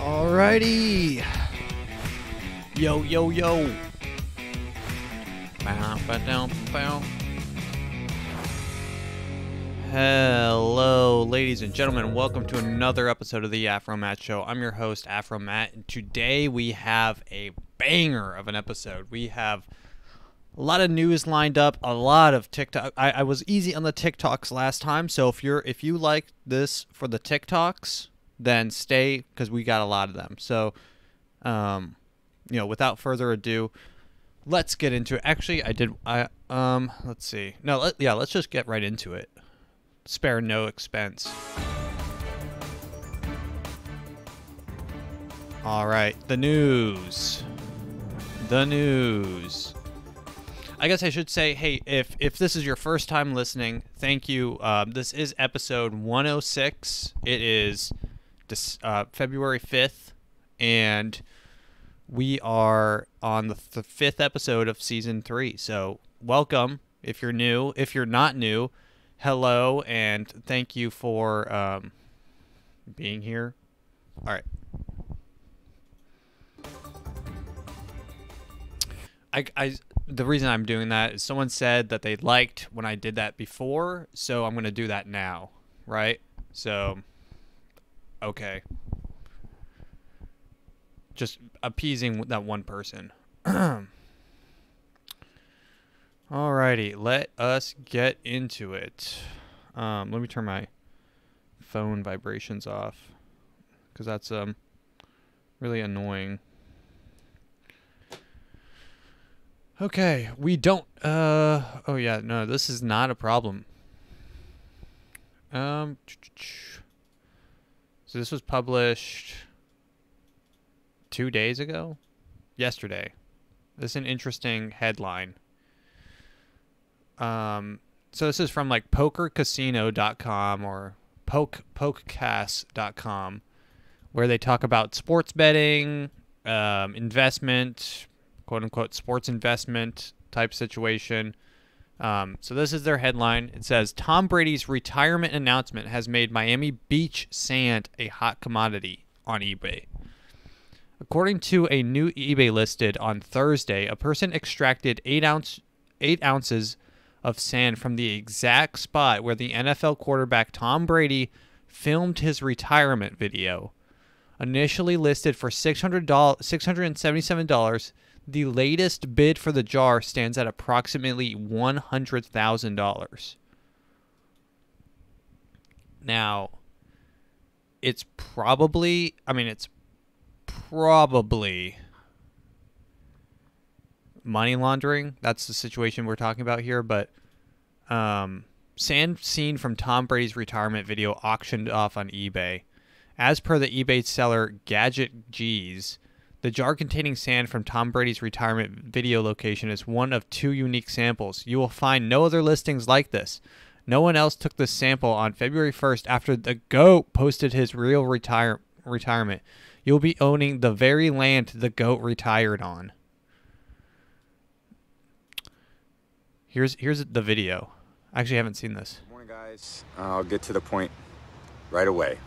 Alrighty. Yo, yo, yo. Hello, ladies and gentlemen. Welcome to another episode of the AfroMattt Show. I'm your host, AfroMattt, and today we have a banger of an episode. We have a lot of news lined up, a lot of TikTok. I, I was easy on the TikToks last time, so if you're if you like this for the TikToks, then stay because we got a lot of them. So, um, you know, without further ado, let's get into it. Actually, I did. I um, let's see. No, let, yeah, let's just get right into it. Spare no expense. All right, the news. The news. I guess I should say, hey, if if this is your first time listening, thank you. Um, this is episode 106. It is uh, February 5th, and we are on the, the fifth episode of season three. So welcome if you're new. If you're not new, hello and thank you for um, being here. All right. I, I the reason I'm doing that is someone said that they liked when I did that before, so I'm gonna do that now, right? So, okay, just appeasing that one person. Alrighty, let us get into it. Um, let me turn my phone vibrations off because that's um really annoying. Okay, we don't. Uh oh yeah, no, this is not a problem. Um, so this was published two days ago, yesterday. This is an interesting headline. Um, so this is from like PokerCasino.com or poke pokecast.com, where they talk about sports betting, um, investment, quote unquote sports investment type situation. Um, so this is their headline. It says Tom Brady's retirement announcement has made Miami beach sand a hot commodity on eBay. According to a new eBay listed on Thursday, a person extracted eight ounce eight ounces of sand from the exact spot where the NFL quarterback Tom Brady filmed his retirement video. Initially listed for $600, $677, the latest bid for the jar stands at approximately $100,000. Now, it's probably, I mean, it's probably money laundering. That's the situation we're talking about here. But um, sand seen from Tom Brady's retirement video auctioned off on eBay. As per the eBay seller Gadget G's, the jar containing sand from Tom Brady's retirement video location is one of two unique samples. You will find no other listings like this. No one else took this sample on February 1st after the GOAT posted his real retire- retirement. You'll be owning the very land the GOAT retired on. Here's here's the video. I actually haven't seen this. Good morning, guys. I'll get to the point right away.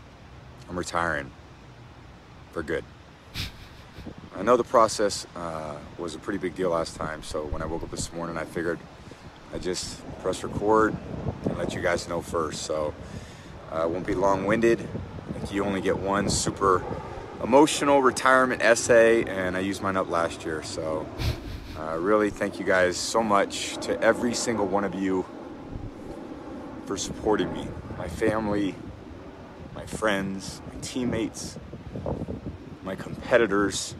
I'm retiring for good. I know the process uh, was a pretty big deal last time, so when I woke up this morning, I figured I'd just press record and let you guys know first. So uh, won't be long-winded. You only get one super emotional retirement essay, and I used mine up last year. So uh, really thank you guys so much to every single one of you for supporting me, my family, my friends, my teammates, my competitors.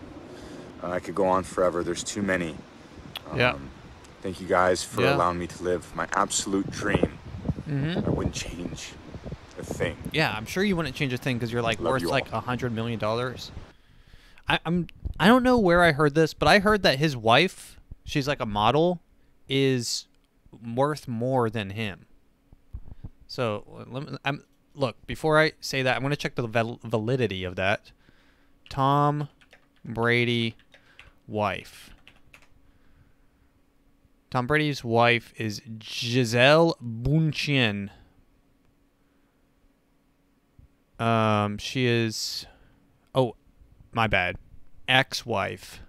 Uh, I could go on forever. There's too many. Um, Yeah. Thank you guys for Yeah. allowing me to live my absolute dream. Mm-hmm. I wouldn't change a thing. Yeah, I'm sure you wouldn't change a thing because you're like Love worth you like a hundred million dollars. I, I'm I don't know where I heard this, but I heard that his wife, she's like a model, is worth more than him. So let me, I'm look before I say that, I'm gonna check the val- validity of that. Tom Brady, wife. Tom Brady's wife is Gisele Bundchen. Um, she is. Oh, my bad. Ex-wife.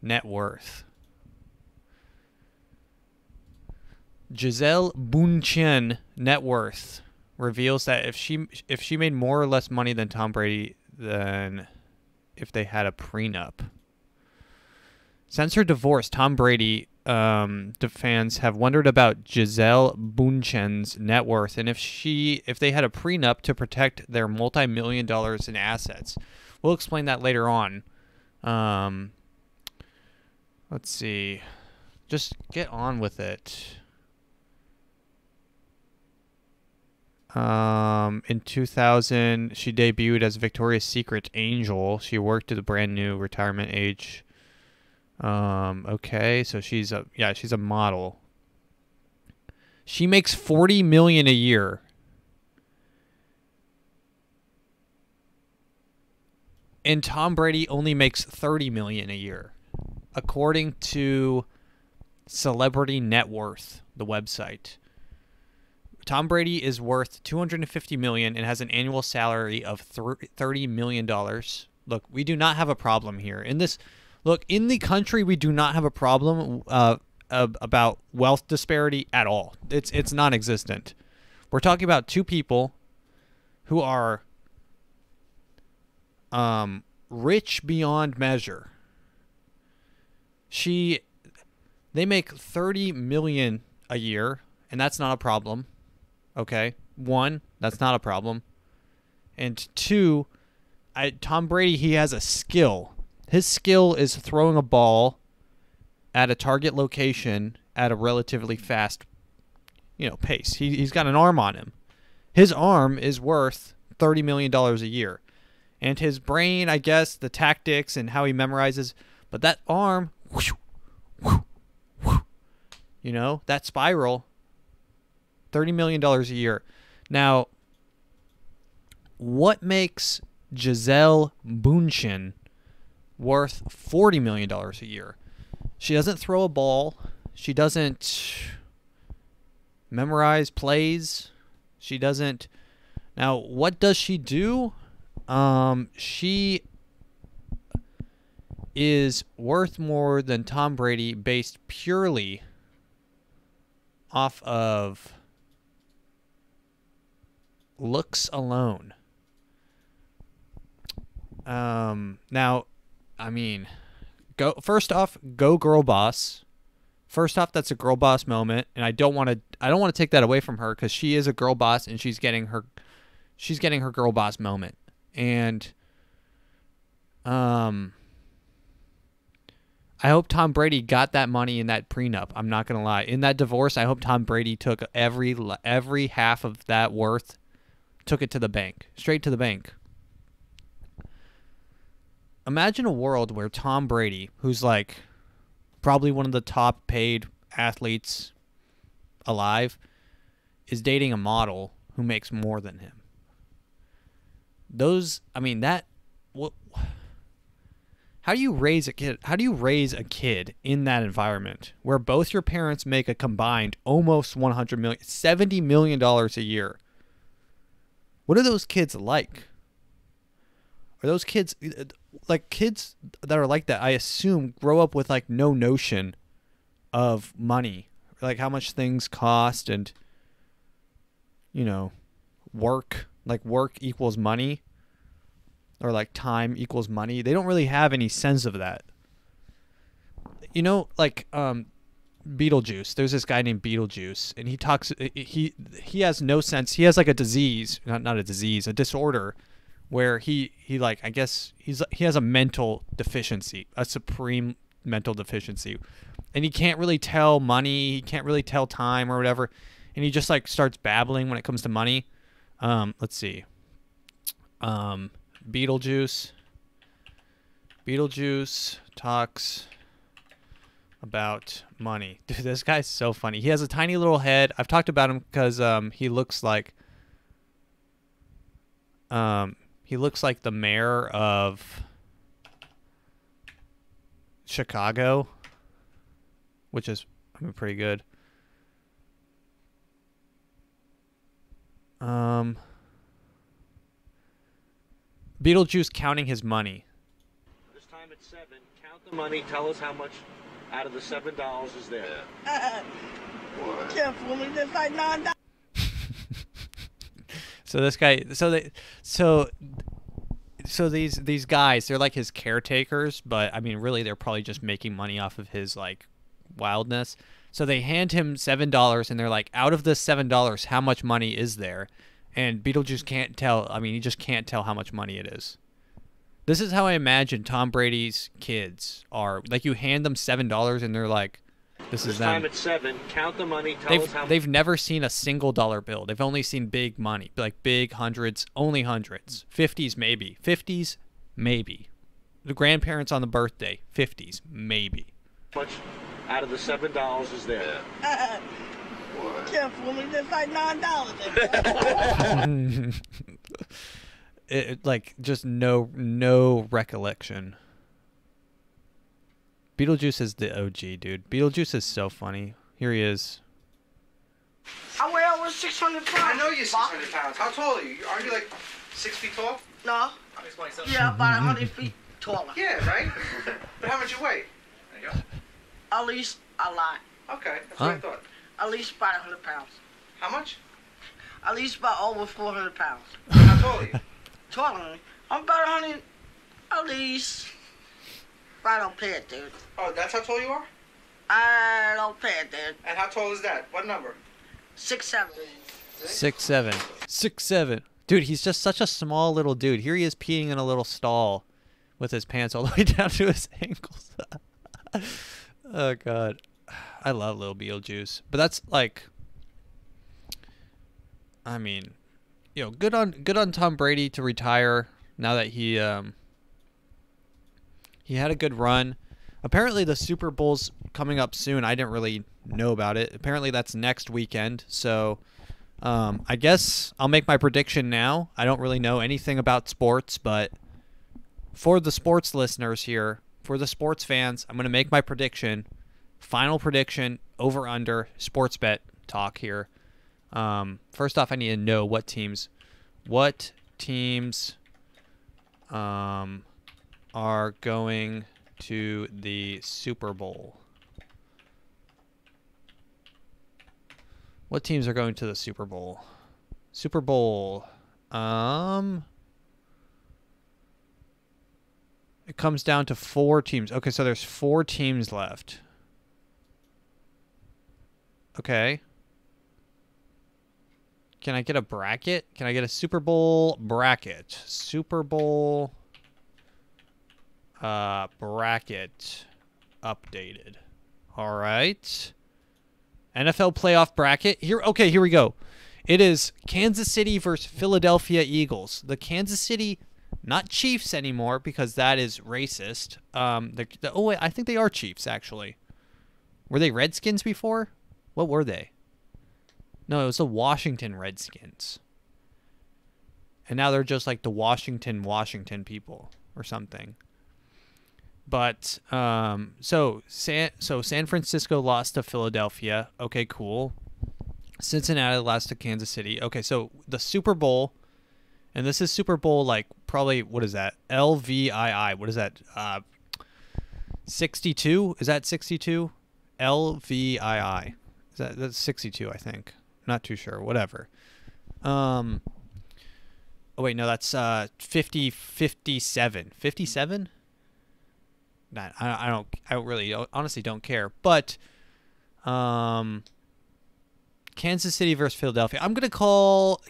Net worth. Gisele Bundchen net worth reveals that if she if she made more or less money than Tom Brady, then if they had a prenup. Since her divorce, Tom Brady um, fans have wondered about Gisele Bundchen's net worth and if she if they had a prenup to protect their multi-million dollars in assets. We'll explain that later on. Um, let's see. Just get on with it. Um, in 2000, she debuted as Victoria's Secret Angel. She worked at the brand new retirement age. Um, okay, so she's a yeah, she's a model. She makes 40 million a year. And Tom Brady only makes 30 million a year, according to Celebrity Net Worth, the website. Tom Brady is worth 250 million and has an annual salary of 30 million dollars. Look, we do not have a problem here. In this look, in the country we do not have a problem uh, about wealth disparity at all. It's it's non-existent. We're talking about two people who are um rich beyond measure. She they make 30 million a year and that's not a problem. Okay. One, that's not a problem. And two, I, Tom Brady, he has a skill. His skill is throwing a ball at a target location at a relatively fast, you know, pace. He, he's got an arm on him. His arm is worth $30 million a year. And his brain, I guess, the tactics and how he memorizes, but that arm, whoosh, whoosh, whoosh, you know, that spiral, $30 million a year. Now, what makes Gisele Bundchen worth $40 million a year? She doesn't throw a ball. She doesn't memorize plays. She doesn't. Now, what does she do? Um, she is worth more than Tom Brady based purely off of looks alone. Um, now, I mean, go first off, go girl boss. First off, that's a girl boss moment, and I don't want to. I don't want to take that away from her because she is a girl boss and she's getting her, she's getting her girl boss moment, and um. I hope Tom Brady got that money in that prenup. I'm not gonna lie. In that divorce, I hope Tom Brady took every every half of that worth took it to the bank, straight to the bank. Imagine a world where Tom Brady, who's like probably one of the top paid athletes alive, is dating a model who makes more than him. Those, I mean, that, what, how do you raise a kid? How do you raise a kid in that environment where both your parents make a combined almost 100 million, 70 million dollars a year? What are those kids like? Are those kids like kids that are like that? I assume grow up with like no notion of money, like how much things cost and you know, work, like work equals money or like time equals money. They don't really have any sense of that. You know, like um Beetlejuice. There's this guy named Beetlejuice, and he talks. He he has no sense. He has like a disease, not not a disease, a disorder, where he he like I guess he's he has a mental deficiency, a supreme mental deficiency, and he can't really tell money. He can't really tell time or whatever, and he just like starts babbling when it comes to money. Um, let's see. Um, Beetlejuice. Beetlejuice talks about money. Dude, this guy's so funny. He has a tiny little head. I've talked about him because um, he looks like um, he looks like the mayor of Chicago, which is I mean pretty good. Um, Beetlejuice counting his money. This time it's seven. Count the money. Tell us how much out of the seven dollars is there. Can't fool me. That's like nine dollars. So this guy, so they, so, so these these guys, they're like his caretakers, but I mean, really, they're probably just making money off of his like wildness. So they hand him seven dollars, and they're like, out of this seven dollars, how much money is there? And Beetlejuice can't tell. I mean, he just can't tell how much money it is. This is how I imagine Tom Brady's kids are. Like you hand them seven dollars, and they're like, "This This is time them." it's seven. Count the money. Tell They've how they've never seen a single dollar bill. They've only seen big money, like big hundreds, only hundreds, fifties maybe, fifties maybe. The grandparents on the birthday, fifties maybe. much out of the seven dollars is there. Can't fool me. That's like nine dollars. It, it- like just no no recollection. Beetlejuice is the OG, dude. Beetlejuice is so funny. Here he is. I weigh over six hundred pounds. I know you're 600 pounds. How tall are you? Aren't you like six feet tall? No. I'm just Yeah, about hundred feet taller. Yeah, right? but how much you weigh? There you go. At least a lot. Okay, that's what I thought. At least about hundred pounds. How much? At least about over four hundred pounds. How tall are you? Taller than me. I'm about hundred. At least. I don't pay it, dude. Oh, that's how tall you are? I don't pay it, dude. And how tall is that? What number? Six seven. Six seven. Six seven. Dude, he's just such a small little dude. Here he is peeing in a little stall with his pants all the way down to his ankles. oh god. I love little Beetlejuice. But that's like I mean, you know, good on good on Tom Brady to retire now that he um he had a good run. Apparently the Super Bowl's coming up soon. I didn't really know about it. Apparently that's next weekend. So um, I guess I'll make my prediction now. I don't really know anything about sports, but for the sports listeners here, for the sports fans, I'm going to make my prediction. Final prediction over under sports bet talk here. Um, first off, I need to know what teams, what teams, um, are going to the Super Bowl. What teams are going to the Super Bowl? Super Bowl. Um It comes down to 4 teams. Okay, so there's 4 teams left. Okay. Can I get a bracket? Can I get a Super Bowl bracket? Super Bowl uh bracket updated. All right. NFL playoff bracket. Here okay, here we go. It is Kansas City versus Philadelphia Eagles. The Kansas City not Chiefs anymore because that is racist. Um the, the oh wait, I think they are Chiefs actually. Were they Redskins before? What were they? No, it was the Washington Redskins. And now they're just like the Washington Washington people or something. But um, so San so San Francisco lost to Philadelphia. Okay, cool. Cincinnati lost to Kansas City. Okay, so the Super Bowl, and this is Super Bowl like probably what is that? LVII. What is that? Uh, sixty-two. Is that sixty-two? LVII. Is that that's sixty-two? I think. Not too sure. Whatever. Um. Oh wait, no, that's uh 50 57. 57? Not, I, I don't I really honestly don't care. But um Kansas City versus Philadelphia. I'm going to call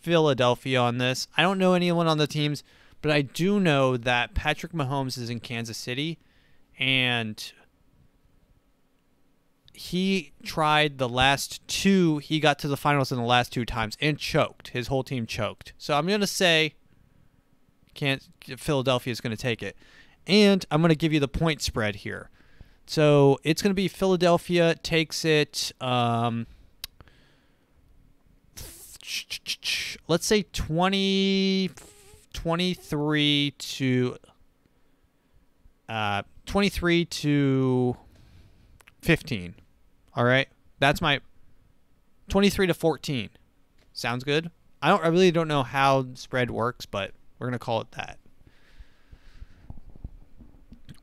Philadelphia on this. I don't know anyone on the teams, but I do know that Patrick Mahomes is in Kansas City and he tried the last two. He got to the finals in the last two times and choked. His whole team choked. So I'm gonna say, can't Philadelphia is gonna take it, and I'm gonna give you the point spread here. So it's gonna be Philadelphia takes it. Um, let's say 20, 23 to uh, 23 to 15. All right. That's my 23 to 14. Sounds good. I don't I really don't know how spread works, but We're gonna call it that.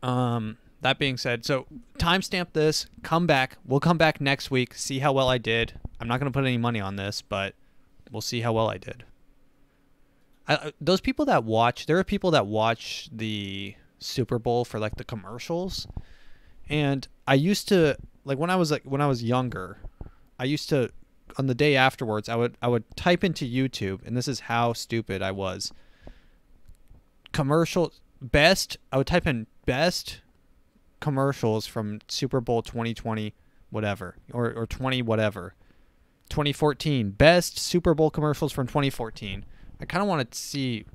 Um, that being said, so timestamp this. Come back. We'll come back next week. See how well I did. I'm not gonna put any money on this, but we'll see how well I did. I- those people that watch, there are people that watch the Super Bowl for like the commercials, and I used to like when I was like when I was younger, I used to on the day afterwards I would I would type into YouTube, and this is how stupid I was. Commercial best. I would type in best commercials from Super Bowl 2020, whatever, or or 20 whatever. 2014 best Super Bowl commercials from 2014. I kind of want to see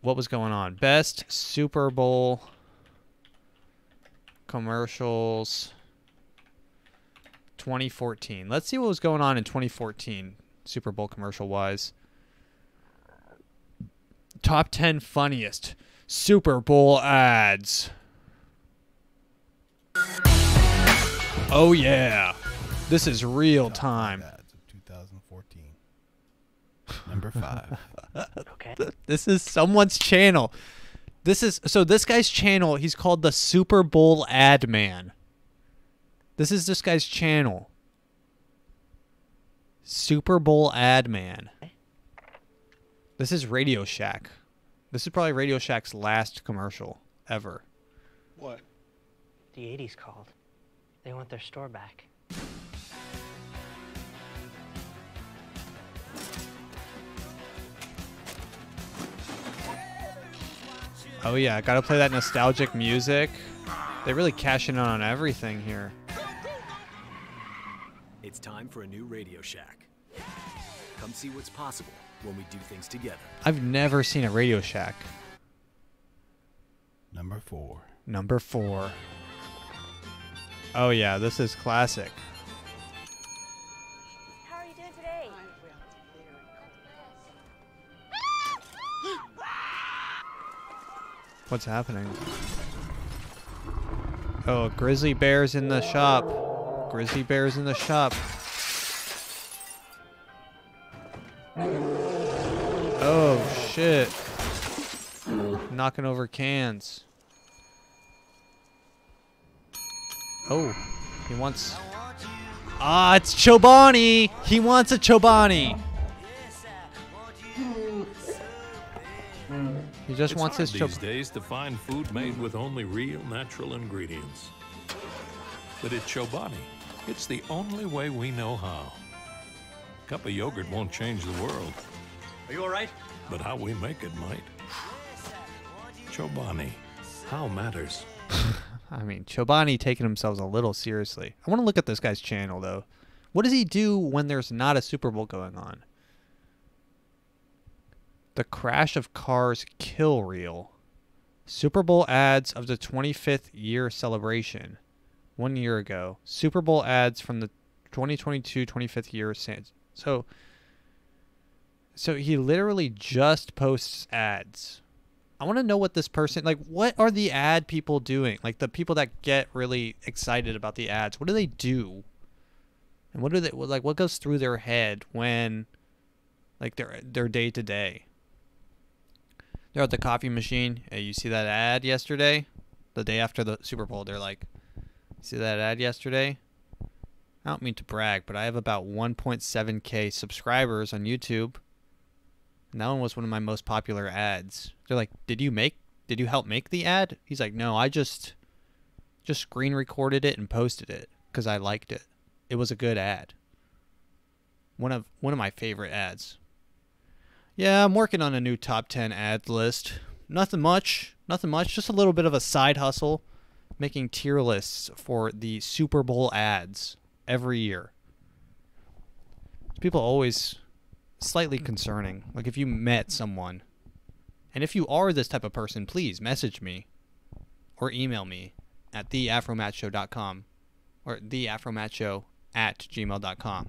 what was going on. Best Super Bowl commercials 2014. Let's see what was going on in 2014 Super Bowl commercial wise. Top 10 funniest Super Bowl ads. Oh yeah. This is real time. Ads of 2014. Number five. Okay. This is someone's channel. This is so this guy's channel, he's called the Super Bowl Ad Man. This is this guy's channel. Super Bowl Ad Man. This is RadioShack. This is probably RadioShack's last commercial ever. What? The 80s called. They want their store back. Oh yeah, gotta play that nostalgic music. They're really cashing in on everything here. It's time for a new RadioShack. Come see what's possible when we do things together. I've never seen a RadioShack. Number four. Number four. Oh yeah, this is classic. How are you doing today? What's happening? Oh, grizzly bears in the shop. Grizzly bears in the shop. Shit. Knocking over cans. Oh, he wants. Ah, it's Chobani. He wants a Chobani. He just it's wants hard his these days to find food made with only real natural ingredients. But at Chobani, it's the only way we know how. A cup of yogurt won't change the world, Are you all right? But how we make it might. Chobani, how matters. I mean, Chobani taking themselves a little seriously. I want to look at this guy's channel though. What does he do when there's not a Super Bowl going on? The crash of cars kill reel. Super Bowl ads of the 25th year celebration. One year ago. Super Bowl ads from the 2022 25th year. So so he literally just posts ads. I want to know what this person like. What are the ad people doing? Like the people that get really excited about the ads. What do they do? And what do they like? What goes through their head when, like their their day to day? They're at the coffee machine. Hey, you see that ad yesterday? The day after the Super Bowl, they're like, "See that ad yesterday?" I don't mean to brag, but I have about 1.7k subscribers on YouTube. That one was one of my most popular ads. They're like, "Did you make? Did you help make the ad?" He's like, "No, I just, just screen recorded it and posted it because I liked it. It was a good ad. One of one of my favorite ads. Yeah, I'm working on a new top 10 ad list. Nothing much, nothing much. Just a little bit of a side hustle, making tier lists for the Super Bowl ads every year. People always slightly concerning. Like if you met someone, and if you are this type of person, please message me or email me at theafromatttshow.com or theafromatttshow at gmail.com.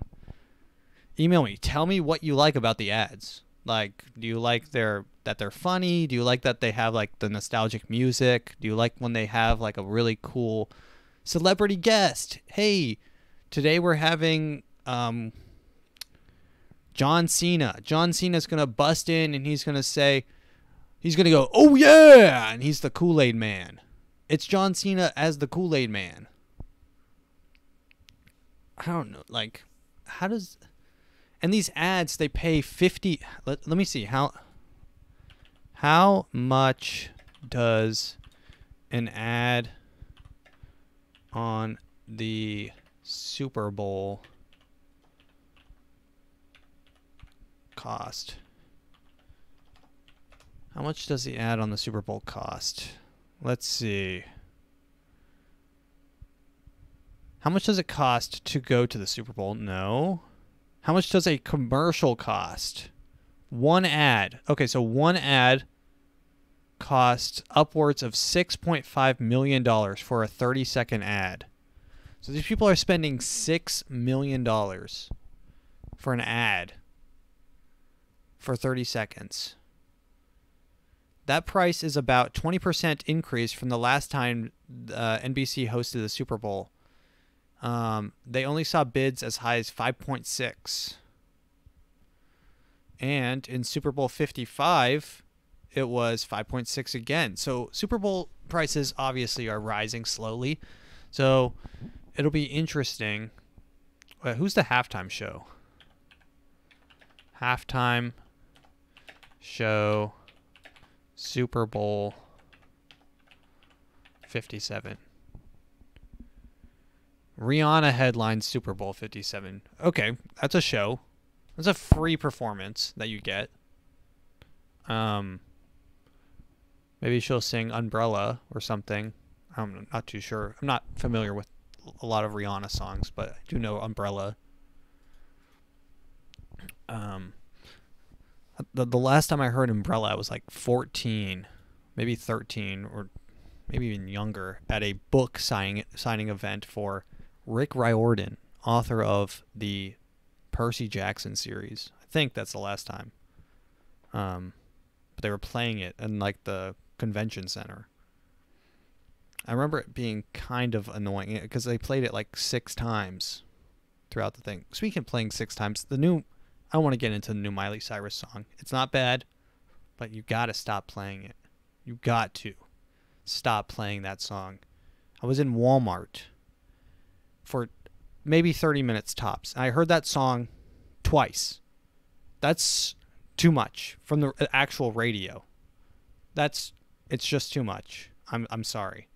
Email me. Tell me what you like about the ads. Like, do you like their that they're funny? Do you like that they have like the nostalgic music? Do you like when they have like a really cool celebrity guest? Hey, today we're having um John Cena. John Cena's gonna bust in and he's gonna say, he's gonna go, "Oh yeah," and he's the Kool Aid Man. It's John Cena as the Kool Aid Man. I don't know, like, how does? And these ads, they pay fifty. Let, let me see how. How much does an ad on the Super Bowl cost? How much does the ad on the Super Bowl cost? Let's see. How much does it cost to go to the Super Bowl? No. How much does a commercial cost? One ad. Okay, so one ad costs upwards of $6.5 million for a 30 second ad. So these people are spending $6 million for an ad for 30 seconds. That price is about 20% increase from the last time uh, NBC hosted the Super Bowl. Um, they only saw bids as high as 5.6. And in Super Bowl 55, it was 5.6 again. So Super Bowl prices obviously are rising slowly. So it'll be interesting. Who's the halftime show? Halftime show Super Bowl 57. Rihanna headlines Super Bowl 57. Okay, that's a show. That's a free performance that you get. Um maybe she'll sing Umbrella or something. I'm not too sure. I'm not familiar with a lot of Rihanna songs, but I do know Umbrella. Um the, the last time I heard Umbrella, I was like 14, maybe 13, or maybe even younger, at a book signing signing event for Rick Riordan, author of the Percy Jackson series. I think that's the last time. Um, but they were playing it in like the convention center. I remember it being kind of annoying because they played it like six times throughout the thing. Speaking of playing six times, the new I want to get into the new Miley Cyrus song. It's not bad, but you got to stop playing it. You got to stop playing that song. I was in Walmart for maybe 30 minutes tops. I heard that song twice. That's too much from the actual radio. That's it's just too much. I'm I'm sorry.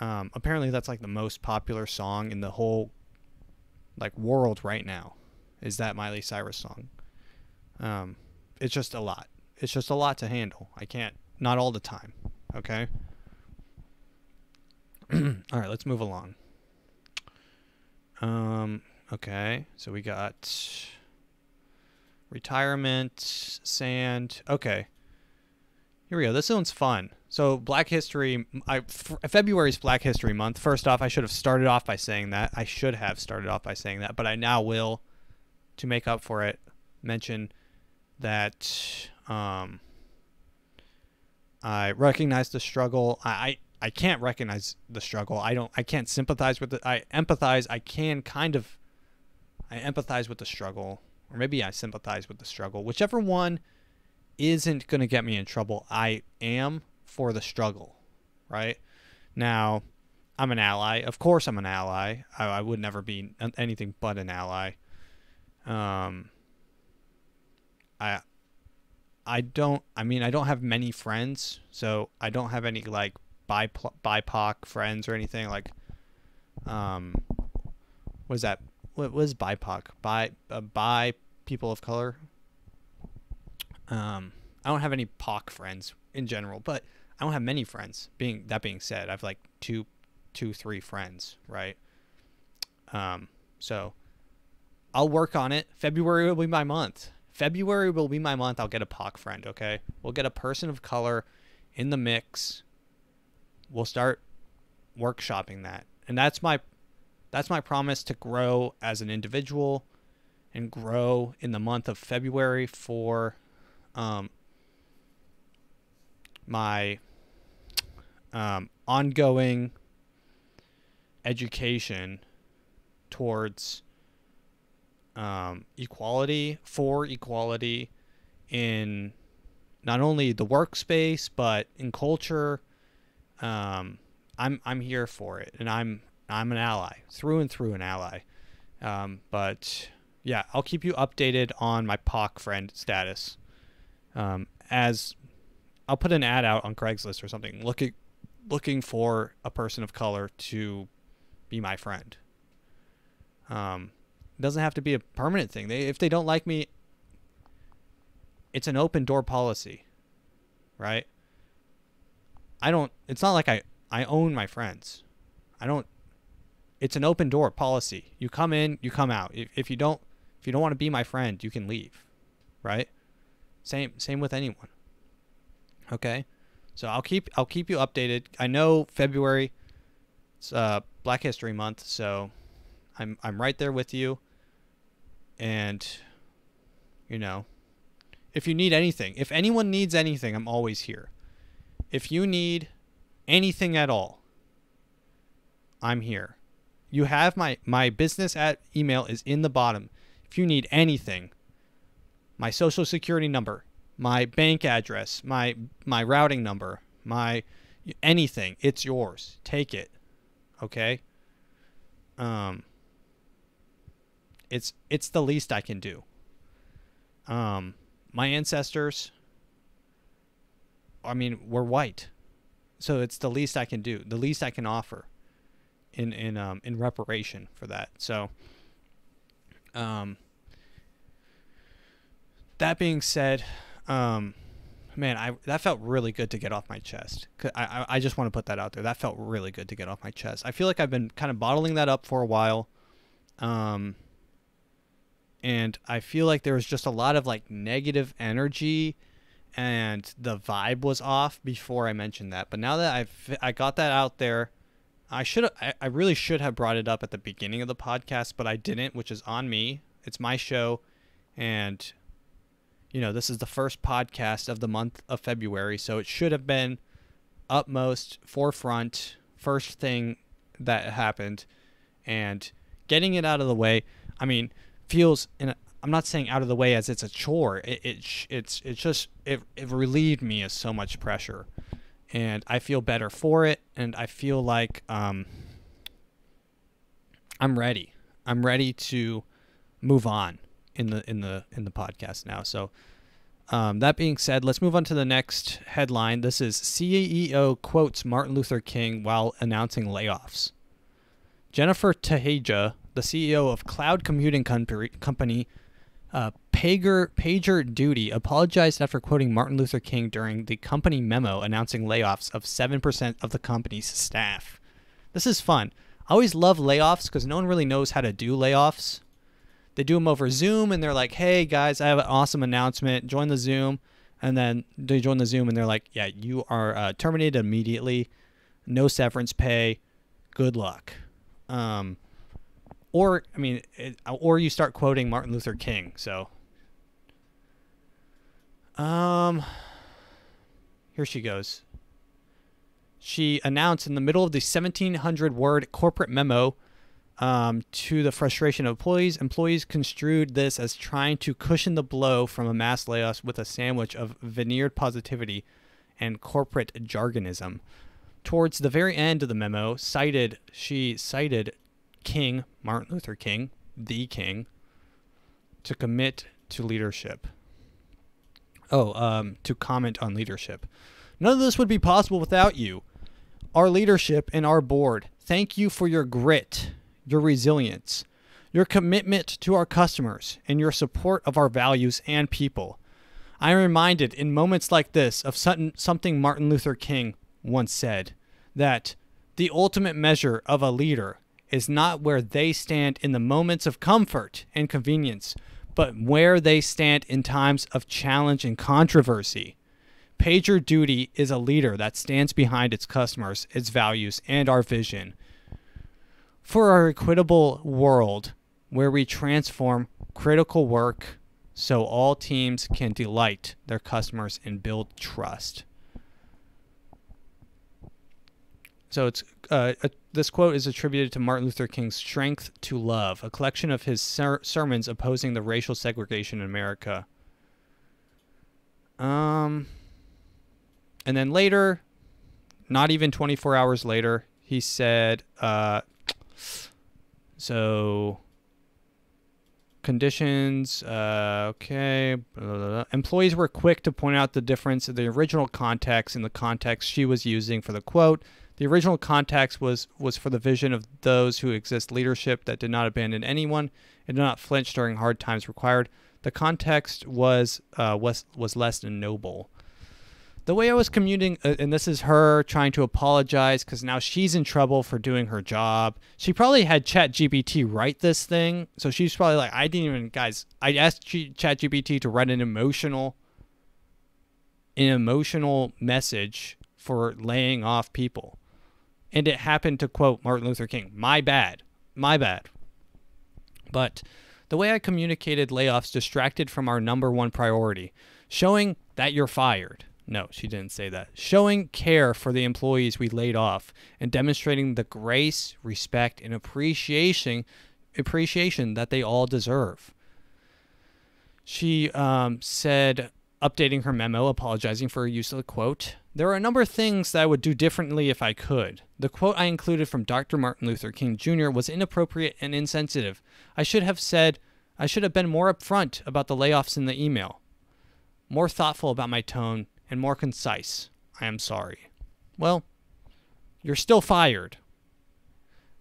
Um, apparently that's like the most popular song in the whole like world right now is that Miley Cyrus song. Um, it's just a lot. It's just a lot to handle. I can't, not all the time. Okay. all right, let's move along. Um, okay, so we got retirement, sand. Okay. Here we go. This one's fun. So Black History, I, February is Black History Month. First off, I should have started off by saying that. I should have started off by saying that, but I now will to make up for it, mention that um, I recognize the struggle. I, I I can't recognize the struggle. I don't. I can't sympathize with it. I empathize. I can kind of. I empathize with the struggle, or maybe I sympathize with the struggle. Whichever one isn't going to get me in trouble, I am for the struggle. Right now, I'm an ally. Of course, I'm an ally. I, I would never be anything but an ally. Um, I I don't. I mean, I don't have many friends, so I don't have any like BIPOC, BIPOC friends or anything like. Um, was that? What was BIPOC? Bi uh, bi people of color. Um, I don't have any POC friends in general, but I don't have many friends. Being that being said, I have like two, two, three friends, right? Um, so I'll work on it. February will be my month. February will be my month. I'll get a POC friend, okay? We'll get a person of color in the mix. We'll start workshopping that. And that's my that's my promise to grow as an individual and grow in the month of February for um, my um, ongoing education towards um, equality for equality in not only the workspace but in culture. Um, I'm I'm here for it, and I'm I'm an ally through and through, an ally. Um, but yeah, I'll keep you updated on my POC friend status. Um, as I'll put an ad out on Craigslist or something, looking looking for a person of color to be my friend. Um, doesn't have to be a permanent thing. They if they don't like me, it's an open door policy, right? I don't. It's not like I I own my friends. I don't. It's an open door policy. You come in, you come out. If, if you don't, if you don't want to be my friend, you can leave, right? Same same with anyone. Okay, so I'll keep I'll keep you updated. I know February, it's uh, Black History Month, so I'm I'm right there with you. And you know, if you need anything, if anyone needs anything, I'm always here. If you need anything at all, I'm here. You have my my business at email is in the bottom. If you need anything, my social security number, my bank address, my my routing number, my anything, it's yours. Take it. Okay? Um it's it's the least I can do. Um my ancestors I mean, were white. So it's the least I can do, the least I can offer in in um in reparation for that. So um that being said, um man, I that felt really good to get off my chest. I I, just want to put that out there. That felt really good to get off my chest. I feel like I've been kind of bottling that up for a while. Um and I feel like there was just a lot of like negative energy and the vibe was off before I mentioned that. But now that I've I got that out there, I should I, I really should have brought it up at the beginning of the podcast, but I didn't, which is on me. It's my show and you know, this is the first podcast of the month of February, so it should have been utmost forefront first thing that happened and getting it out of the way. I mean, feels in a, I'm not saying out of the way as it's a chore. It, it it's it's just it it relieved me of so much pressure, and I feel better for it. And I feel like um, I'm ready. I'm ready to move on in the in the in the podcast now. So um, that being said, let's move on to the next headline. This is CEO quotes Martin Luther King while announcing layoffs. Jennifer Tejada, the CEO of cloud computing company uh, PagerDuty apologized after quoting Martin Luther King during the company memo announcing layoffs of 7% of the company's staff. This is fun. I always love layoffs because no one really knows how to do layoffs. They do them over Zoom and they're like, hey guys, I have an awesome announcement. Join the Zoom. And then they join the Zoom and they're like, yeah, you are uh, terminated immediately. No severance pay. Good luck. Um, or I mean, it, or you start quoting Martin Luther King. So, um, here she goes. She announced in the middle of the 1,700 word corporate memo um, to the frustration of employees. Employees construed this as trying to cushion the blow from a mass layoffs with a sandwich of veneered positivity and corporate jargonism. Towards the very end of the memo, cited she cited King, Martin Luther King, the King, to commit to leadership. Oh, um, to comment on leadership. None of this would be possible without you. Our leadership and our board. Thank you for your grit, your resilience, your commitment to our customers, and your support of our values and people. I am reminded in moments like this of something Martin Luther King once said that the ultimate measure of a leader is not where they stand in the moments of comfort and convenience, but where they stand in times of challenge and controversy. PagerDuty is a leader that stands behind its customers, its values, and our vision. For our equitable world where we transform critical work so all teams can delight their customers and build trust. So it's uh, uh, this quote is attributed to Martin Luther King's "Strength to Love," a collection of his ser- sermons opposing the racial segregation in America. Um, and then later, not even 24 hours later, he said, uh, so conditions, uh, okay. blah, blah, blah. Employees were quick to point out the difference of the original context and the context she was using for the quote. The original context was, was for the vision of those who exist leadership that did not abandon anyone and did not flinch during hard times required. The context was uh, was was less than noble. The way I was commuting, uh, and this is her trying to apologize because now she's in trouble for doing her job. She probably had ChatGPT write this thing, so she's probably like, I didn't even, guys. I asked ChatGPT to write an emotional, an emotional message for laying off people, and it happened to quote Martin Luther King. My bad, my bad. But the way I communicated layoffs distracted from our number one priority, showing that you're fired. No, she didn't say that. Showing care for the employees we laid off and demonstrating the grace, respect, and appreciation appreciation that they all deserve. She um, said, updating her memo, apologizing for her use of the quote. There are a number of things that I would do differently if I could. The quote I included from Dr. Martin Luther King Jr. was inappropriate and insensitive. I should have said, I should have been more upfront about the layoffs in the email, more thoughtful about my tone, and more concise. I am sorry. Well, you're still fired.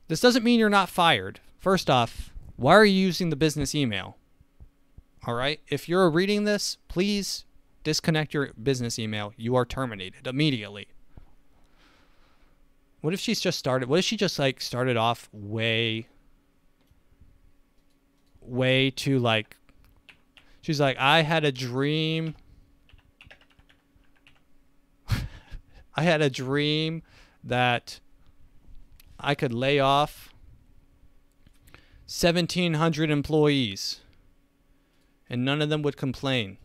This doesn't mean you're not fired. First off, why are you using the business email? All right. If you're reading this, please disconnect your business email. You are terminated immediately. What if she's just started? What if she just like started off way, way too like, she's like, I had a dream. I had a dream that I could lay off 1,700 employees and none of them would complain.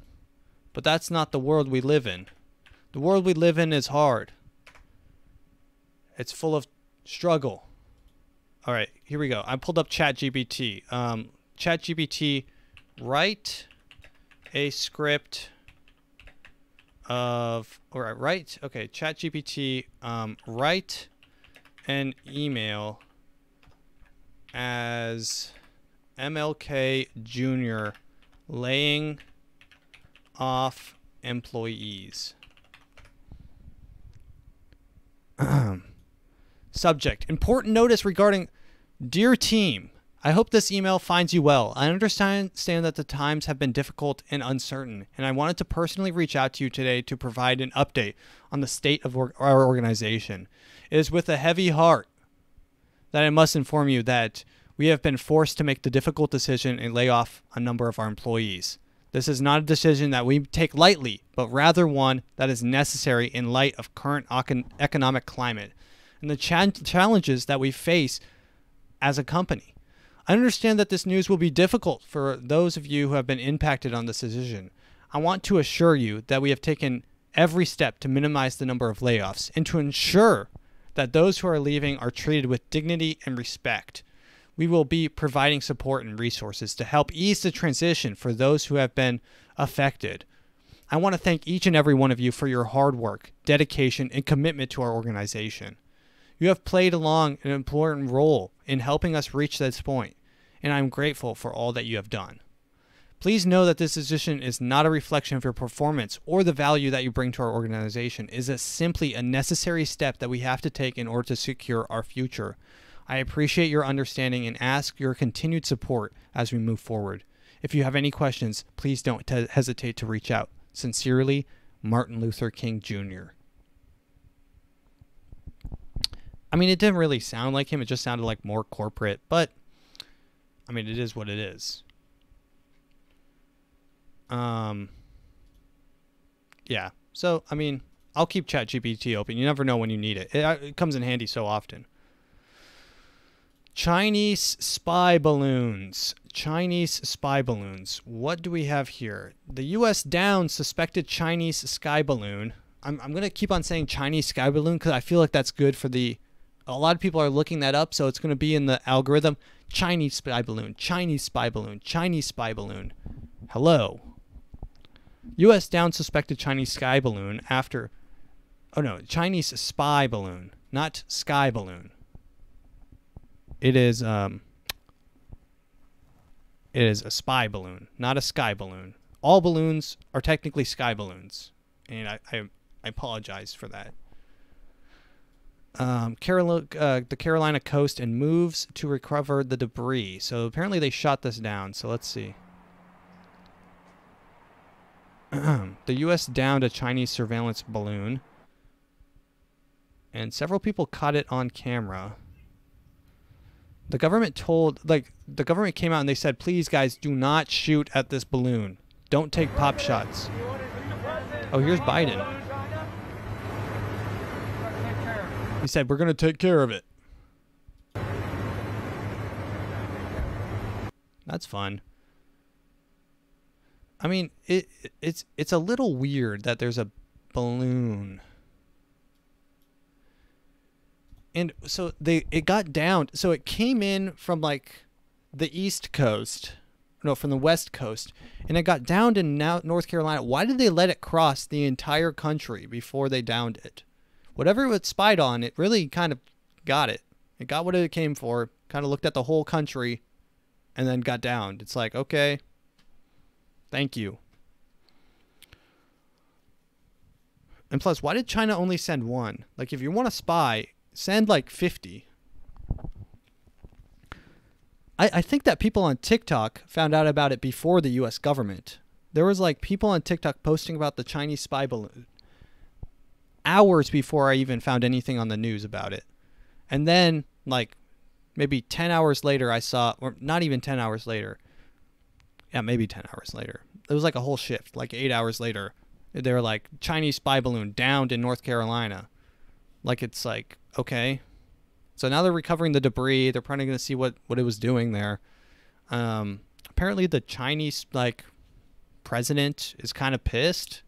But that's not the world we live in. The world we live in is hard. It's full of struggle. All right, here we go. I pulled up ChatGPT. Um, ChatGPT, write a script of, right, write, okay, ChatGPT, um, write an email as MLK Jr. laying off employees. Subject Important notice regarding Dear team, I hope this email finds you well. I understand that the times have been difficult and uncertain, and I wanted to personally reach out to you today to provide an update on the state of our organization. It is with a heavy heart that I must inform you that we have been forced to make the difficult decision and lay off a number of our employees. This is not a decision that we take lightly, but rather one that is necessary in light of current economic climate and the cha- challenges that we face as a company. I understand that this news will be difficult for those of you who have been impacted on this decision. I want to assure you that we have taken every step to minimize the number of layoffs and to ensure that those who are leaving are treated with dignity and respect. We will be providing support and resources to help ease the transition for those who have been affected. I want to thank each and every one of you for your hard work, dedication, and commitment to our organization. You have played along an important role in helping us reach this point, and I'm grateful for all that you have done. Please know that this decision is not a reflection of your performance or the value that you bring to our organization. It is simply a necessary step that we have to take in order to secure our future. I appreciate your understanding and ask your continued support as we move forward. If you have any questions, please don't hesitate to reach out. Sincerely, Martin Luther King Jr. I mean, it didn't really sound like him. It just sounded like more corporate, but I mean, it is what it is. Um, yeah. So, I mean, I'll keep ChatGPT open. You never know when you need it. It, uh, it comes in handy so often. Chinese spy balloons. Chinese spy balloons. What do we have here? The U.S. down suspected Chinese sky balloon. I'm, I'm going to keep on saying Chinese sky balloon because I feel like that's good for the a lot of people are looking that up, so it's going to be in the algorithm. Chinese spy balloon, Chinese spy balloon, Chinese spy balloon. Hello. U.S. down suspected Chinese sky balloon after. Oh no, Chinese spy balloon, not sky balloon. It is um. It is a spy balloon, not a sky balloon. All balloons are technically sky balloons, and I I, I apologize for that. Um, Carol- uh, the Carolina coast and moves to recover the debris. So apparently they shot this down. So let's see. the U.S. downed a Chinese surveillance balloon, and several people caught it on camera. The government told, like, the government came out and they said, please, guys, do not shoot at this balloon. Don't take pop shots. Oh, here's Biden. He said, we're going to take care of it. That's fun. I mean, it it's it's a little weird that there's a balloon. And so they it got down. So it came in from like the east coast, no, from the west coast, and it got downed in now North Carolina. Why did they let it cross the entire country before they downed it? Whatever it spied on, it really kind of got it. It got what it came for. Kind of looked at the whole country, and then got downed. It's like okay, thank you. And plus, why did China only send one? Like, if you want to spy, send like 50. I, I think that people on TikTok found out about it before the US government. There was like people on TikTok posting about the Chinese spy balloon hours before I even found anything on the news about it. And then, like, maybe 10 hours later, I saw, or not even 10 hours later. Yeah, maybe 10 hours later. It was like a whole shift, like eight hours later. They were like, Chinese spy balloon downed in North Carolina. Like, it's like, okay. So now they're recovering the debris. They're probably going to see what, what it was doing there. Um, apparently, the Chinese, like, president is kind of pissed.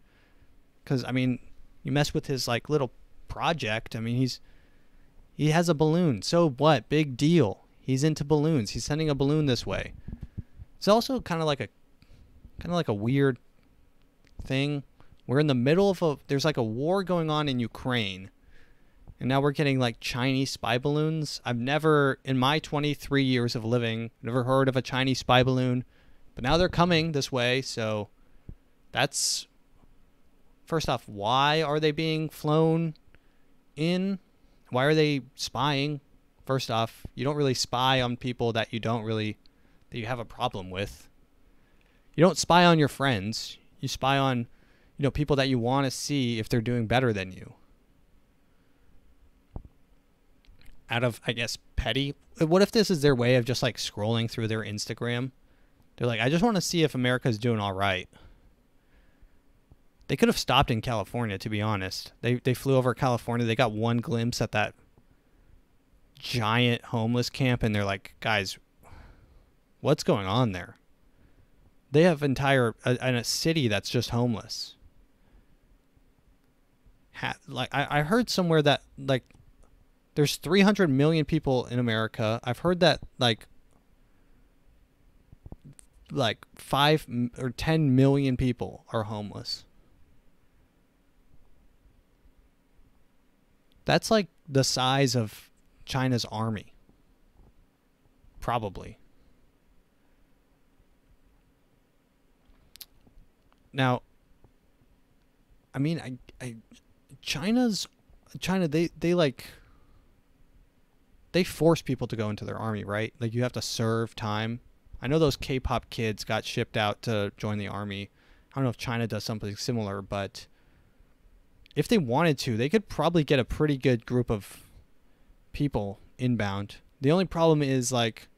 Because, I mean, you mess with his, like, little project. I mean, he's. He has a balloon. So what? Big deal. He's into balloons. He's sending a balloon this way. It's also kind of like a kind of like a weird thing. We're in the middle of a there's like a war going on in Ukraine. And now we're getting like Chinese spy balloons. I've never in my 23 years of living never heard of a Chinese spy balloon, but now they're coming this way, so that's first off, why are they being flown in? Why are they spying? First off, you don't really spy on people that you don't really that you have a problem with. You don't spy on your friends. You spy on, you know, people that you want to see if they're doing better than you. Out of, I guess, petty. What if this is their way of just like scrolling through their Instagram? They're like, I just want to see if America's doing all right. They could have stopped in California, to be honest. They they flew over California. They got one glimpse at that giant homeless camp, and they're like, guys, what's going on there? They have entire a, a city that's just homeless. Ha, like I, I heard somewhere that like there's 300 million people in America. I've heard that like like 5 or 10 million people are homeless. That's like the size of China's army. Probably. Now, I mean, I, I, China's, China, they, they like, they force people to go into their army, right? Like you have to serve time. I know those K-pop kids got shipped out to join the army. I don't know if China does something similar, but if they wanted to, they could probably get a pretty good group of people inbound. The only problem is like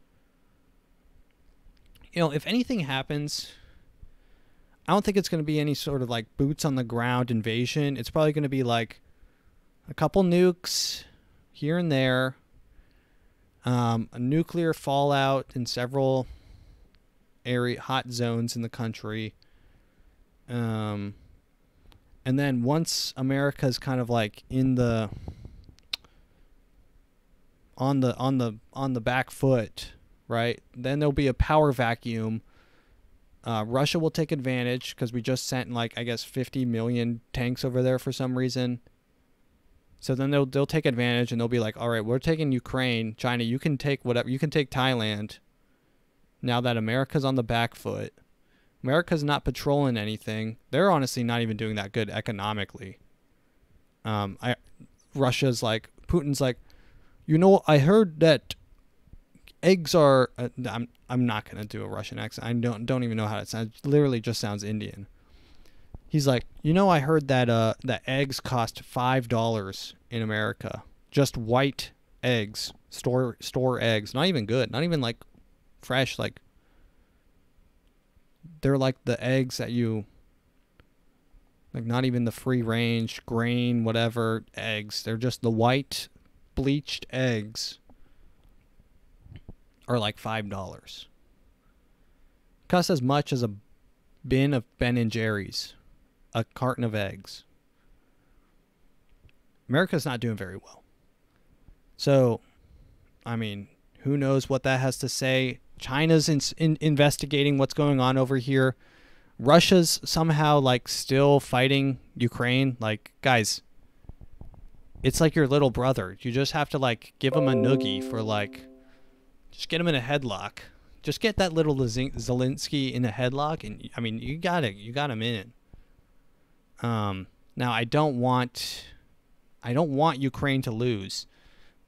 you know, if anything happens, I don't think it's going to be any sort of like boots on the ground invasion. It's probably going to be like a couple nukes here and there, um, a nuclear fallout in several area hot zones in the country. Um, and then once America's kind of like in the on the on the on the back foot, right? Then there'll be a power vacuum. Uh, Russia will take advantage because we just sent like I guess 50 million tanks over there for some reason. So then they'll they'll take advantage and they'll be like, all right, we're taking Ukraine, China. You can take whatever. You can take Thailand. Now that America's on the back foot, America's not patrolling anything. They're honestly not even doing that good economically. Um, I Russia's like Putin's like, you know, I heard that eggs are. Uh, I'm I'm not gonna do a Russian accent. I don't don't even know how it sounds. It literally just sounds Indian. He's like, you know, I heard that uh that eggs cost five dollars in America. Just white eggs, store store eggs, not even good, not even like fresh. Like they're like the eggs that you like not even the free range grain whatever eggs they're just the white bleached eggs are like five dollars cost as much as a bin of ben and jerry's a carton of eggs america's not doing very well so i mean who knows what that has to say china's in, in, investigating what's going on over here Russia's somehow like still fighting Ukraine. Like, guys, it's like your little brother. You just have to like give him a noogie for like, just get him in a headlock. Just get that little Zelensky in a headlock, and I mean, you got it. You got him in. Um, now I don't want, I don't want Ukraine to lose,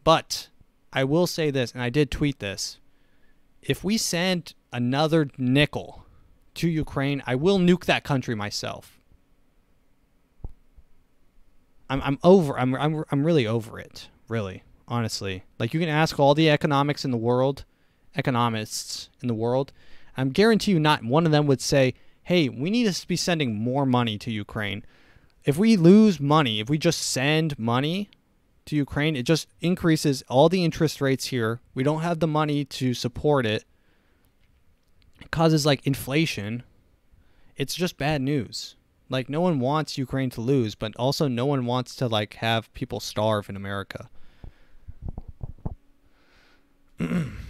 but I will say this, and I did tweet this. If we send another nickel to Ukraine, I will nuke that country myself. I'm I'm over I'm I'm I'm really over it, really, honestly. Like you can ask all the economics in the world, economists in the world, I'm guarantee you not one of them would say, "Hey, we need to be sending more money to Ukraine." If we lose money, if we just send money to Ukraine, it just increases all the interest rates here. We don't have the money to support it It causes like inflation, it's just bad news. Like no one wants Ukraine to lose, but also no one wants to like have people starve in America.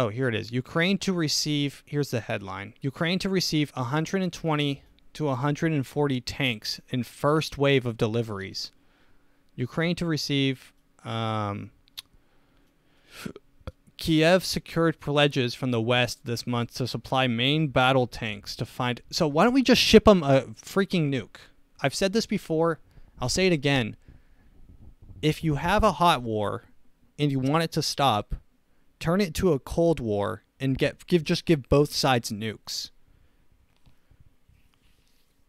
oh, here it is. Ukraine to receive, here's the headline. Ukraine to receive 120 to 140 tanks in first wave of deliveries. Ukraine to receive um, Kiev secured pledges from the West this month to supply main battle tanks to find. So why don't we just ship them a freaking nuke? I've said this before. I'll say it again. If you have a hot war and you want it to stop, turn it to a cold war and get give just give both sides nukes.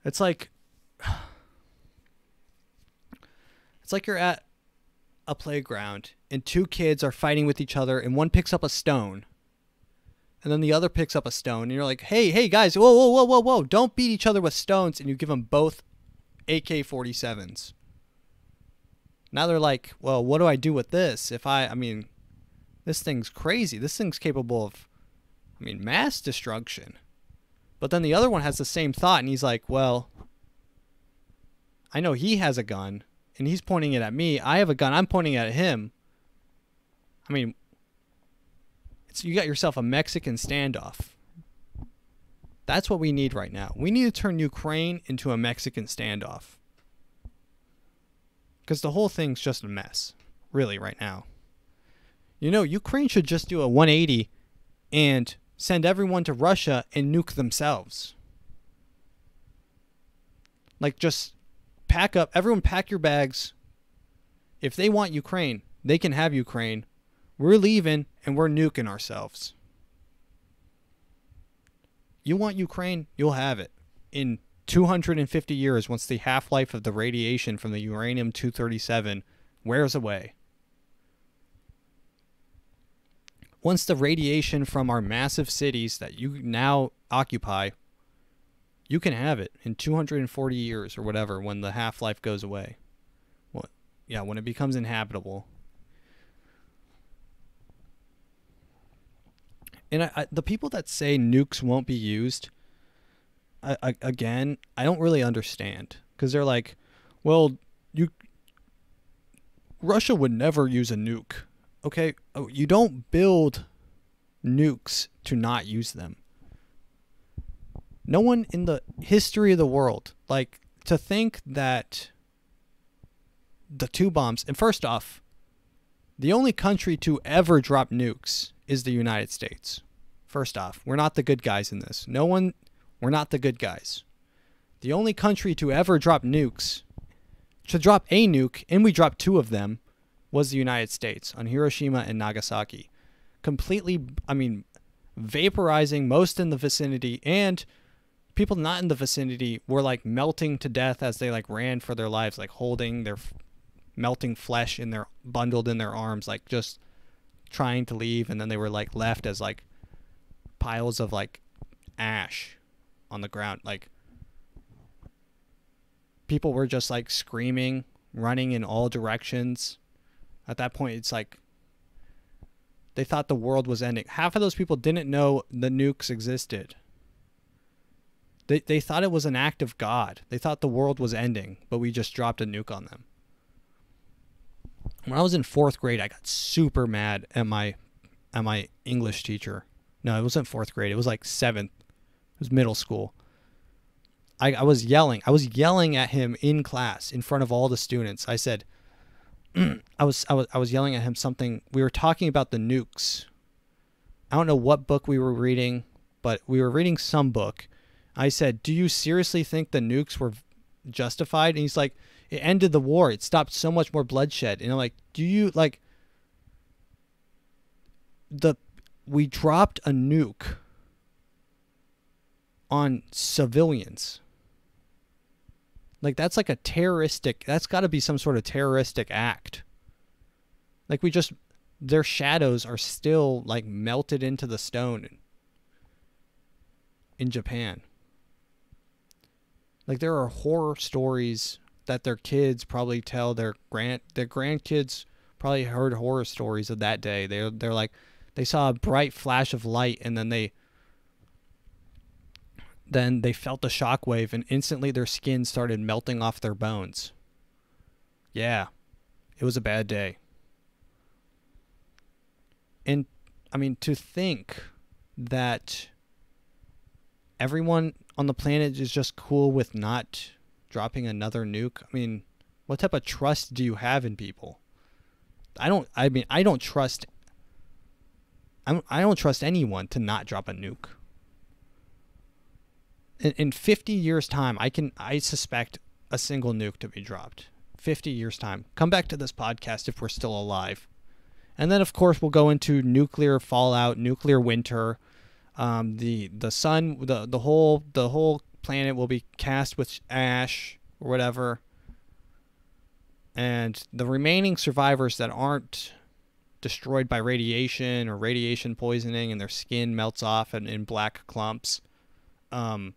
It's like it's like you're at a playground and two kids are fighting with each other and one picks up a stone and then the other picks up a stone and you're like hey hey guys whoa whoa whoa whoa whoa don't beat each other with stones and you give them both ak-47s now they're like well what do i do with this if i i mean this thing's crazy this thing's capable of i mean mass destruction but then the other one has the same thought and he's like well i know he has a gun and he's pointing it at me. I have a gun. I'm pointing at him. I mean, it's you got yourself a Mexican standoff. That's what we need right now. We need to turn Ukraine into a Mexican standoff. Because the whole thing's just a mess, really, right now. You know, Ukraine should just do a 180 and send everyone to Russia and nuke themselves. Like, just pack up, everyone pack your bags. If they want Ukraine, they can have Ukraine. We're leaving and we're nuking ourselves. You want Ukraine, you'll have it. In 250 years, once the half life of the radiation from the uranium 237 wears away, once the radiation from our massive cities that you now occupy you can have it in 240 years or whatever when the half life goes away. Well, yeah, when it becomes inhabitable. And I, I, the people that say nukes won't be used, I, again, I don't really understand because they're like, well, you Russia would never use a nuke okay, oh, you don't build nukes to not use them. No one in the history of the world, like to think that the two bombs, and first off, the only country to ever drop nukes is the United States. First off, we're not the good guys in this. No one, we're not the good guys. The only country to ever drop nukes, to drop a nuke, and we dropped two of them, was the United States on Hiroshima and Nagasaki. Completely, I mean, vaporizing most in the vicinity, and people not in the vicinity were like melting to death as they like ran for their lives, like holding their f- melting flesh in their bundled in their arms, like just trying to leave, and then they were like left as like piles of like ash on the ground, like people were just like screaming, running in all directions. At that point, it's like they thought the world was ending. Half of those people didn't know the nukes existed. They, they thought it was an act of God. They thought the world was ending, but we just dropped a nuke on them. When I was in fourth grade, I got super mad at my at my English teacher. No, it wasn't fourth grade. It was like seventh. It was middle school. I, I was yelling. I was yelling at him in class in front of all the students. I said, I was I was I was yelling at him something. We were talking about the nukes. I don't know what book we were reading, but we were reading some book. I said, "Do you seriously think the nukes were justified?" And he's like, "It ended the war. It stopped so much more bloodshed." And I'm like, "Do you like the we dropped a nuke on civilians?" Like that's like a terroristic. That's got to be some sort of terroristic act. Like we just their shadows are still like melted into the stone in Japan. Like there are horror stories that their kids probably tell their grand their grandkids probably heard horror stories of that day. They they're like they saw a bright flash of light and then they then they felt the shockwave and instantly their skin started melting off their bones. Yeah, it was a bad day. And I mean, to think that everyone on the planet is just cool with not dropping another nuke. I mean, what type of trust do you have in people? I don't. I mean, I don't trust. I I don't trust anyone to not drop a nuke in, in 50 years time i can i suspect a single nuke to be dropped. 50 years time. Come back to this podcast if we're still alive. And then of course we'll go into nuclear fallout nuclear winter. Um, the the sun the the whole the whole planet will be cast with ash or whatever. And the remaining survivors that aren't destroyed by radiation or radiation poisoning and their skin melts off and in black clumps um,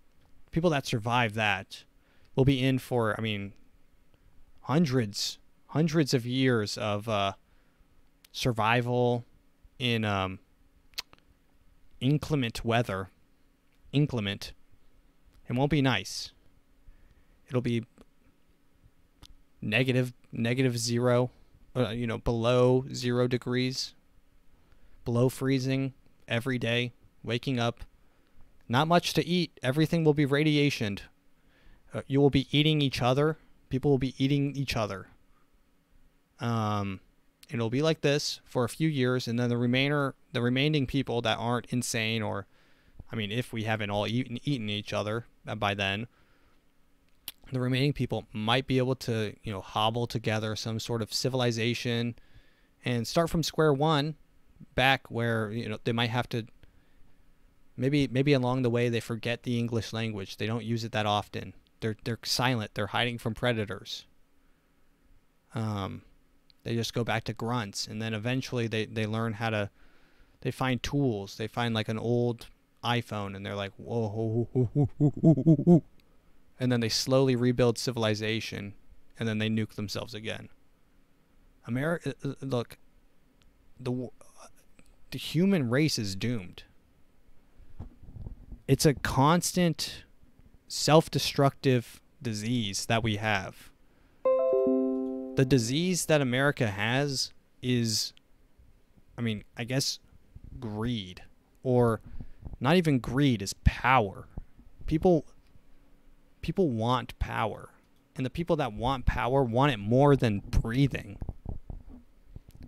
people that survive that will be in for, I mean, hundreds, hundreds of years of uh, survival in um, inclement weather. Inclement. It won't be nice. It'll be negative, negative zero, uh, you know, below zero degrees, below freezing every day, waking up not much to eat. Everything will be radiationed. Uh, you will be eating each other. People will be eating each other. Um, it'll be like this for a few years, and then the remainder, the remaining people that aren't insane, or, I mean, if we haven't all eaten eaten each other by then, the remaining people might be able to, you know, hobble together some sort of civilization, and start from square one, back where you know they might have to Maybe maybe along the way they forget the English language. They don't use it that often. They're they're silent. They're hiding from predators. Um, they just go back to grunts, and then eventually they they learn how to. They find tools. They find like an old iPhone, and they're like, whoa, and then they slowly rebuild civilization, and then they nuke themselves again. America, uh, uh, look, the the human race is doomed it's a constant self-destructive disease that we have. The disease that America has is I mean, I guess greed or not even greed is power. People people want power. And the people that want power want it more than breathing.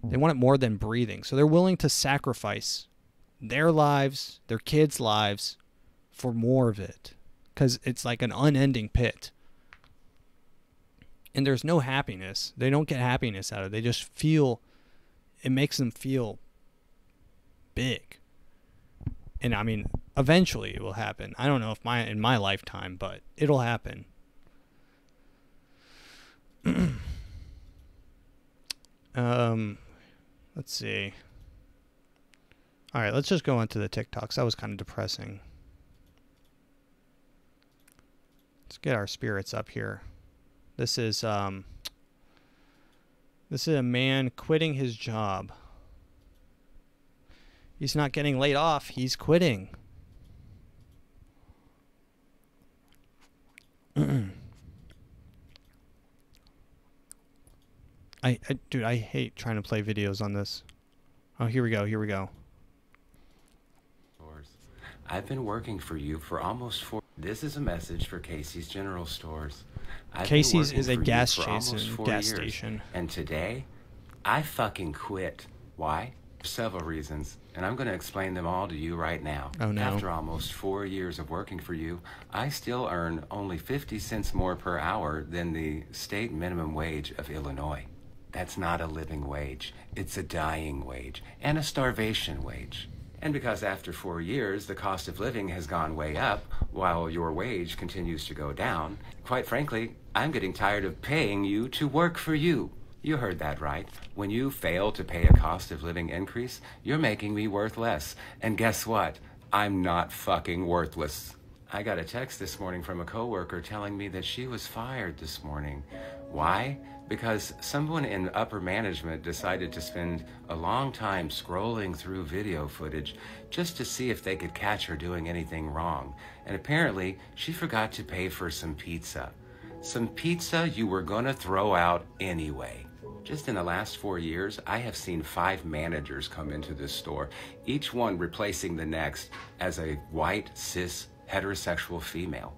They want it more than breathing. So they're willing to sacrifice their lives, their kids' lives for more of it cuz it's like an unending pit. And there's no happiness. They don't get happiness out of it. They just feel it makes them feel big. And I mean, eventually it will happen. I don't know if my in my lifetime, but it'll happen. um let's see. All right, let's just go into the TikToks. That was kind of depressing. Let's get our spirits up here. This is um this is a man quitting his job. He's not getting laid off, he's quitting. I, I dude, I hate trying to play videos on this. Oh, here we go. Here we go. I've been working for you for almost four. This is a message for Casey's General Stores. I've Casey's is a gas station- gas years, station. And today, I fucking quit. Why? For several reasons, and I'm going to explain them all to you right now. Oh, no. After almost four years of working for you, I still earn only 50 cents more per hour than the state minimum wage of Illinois. That's not a living wage. It's a dying wage and a starvation wage. And because after four years the cost of living has gone way up while your wage continues to go down, quite frankly, I'm getting tired of paying you to work for you. You heard that right. When you fail to pay a cost of living increase, you're making me worth less. And guess what? I'm not fucking worthless. I got a text this morning from a coworker telling me that she was fired this morning. Why? Because someone in upper management decided to spend a long time scrolling through video footage just to see if they could catch her doing anything wrong. And apparently, she forgot to pay for some pizza. Some pizza you were gonna throw out anyway. Just in the last four years, I have seen five managers come into this store, each one replacing the next as a white, cis, heterosexual female.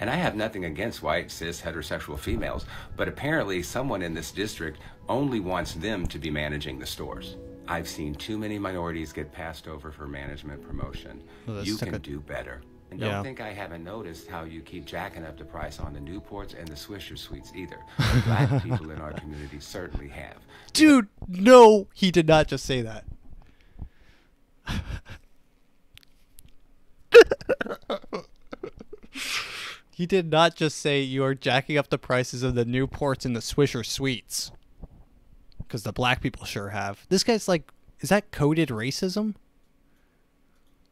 And I have nothing against white, cis, heterosexual females, but apparently someone in this district only wants them to be managing the stores. I've seen too many minorities get passed over for management promotion. Well, you can a- do better. And Yeah. don't think I haven't noticed how you keep jacking up the price on the Newports and the Swisher Sweets either. The black people in our community certainly have. Dude, no, he did not just say that. he did not just say you are jacking up the prices of the Newports and the Swisher Sweets. Because the black people sure have. This guy's like, is that coded racism?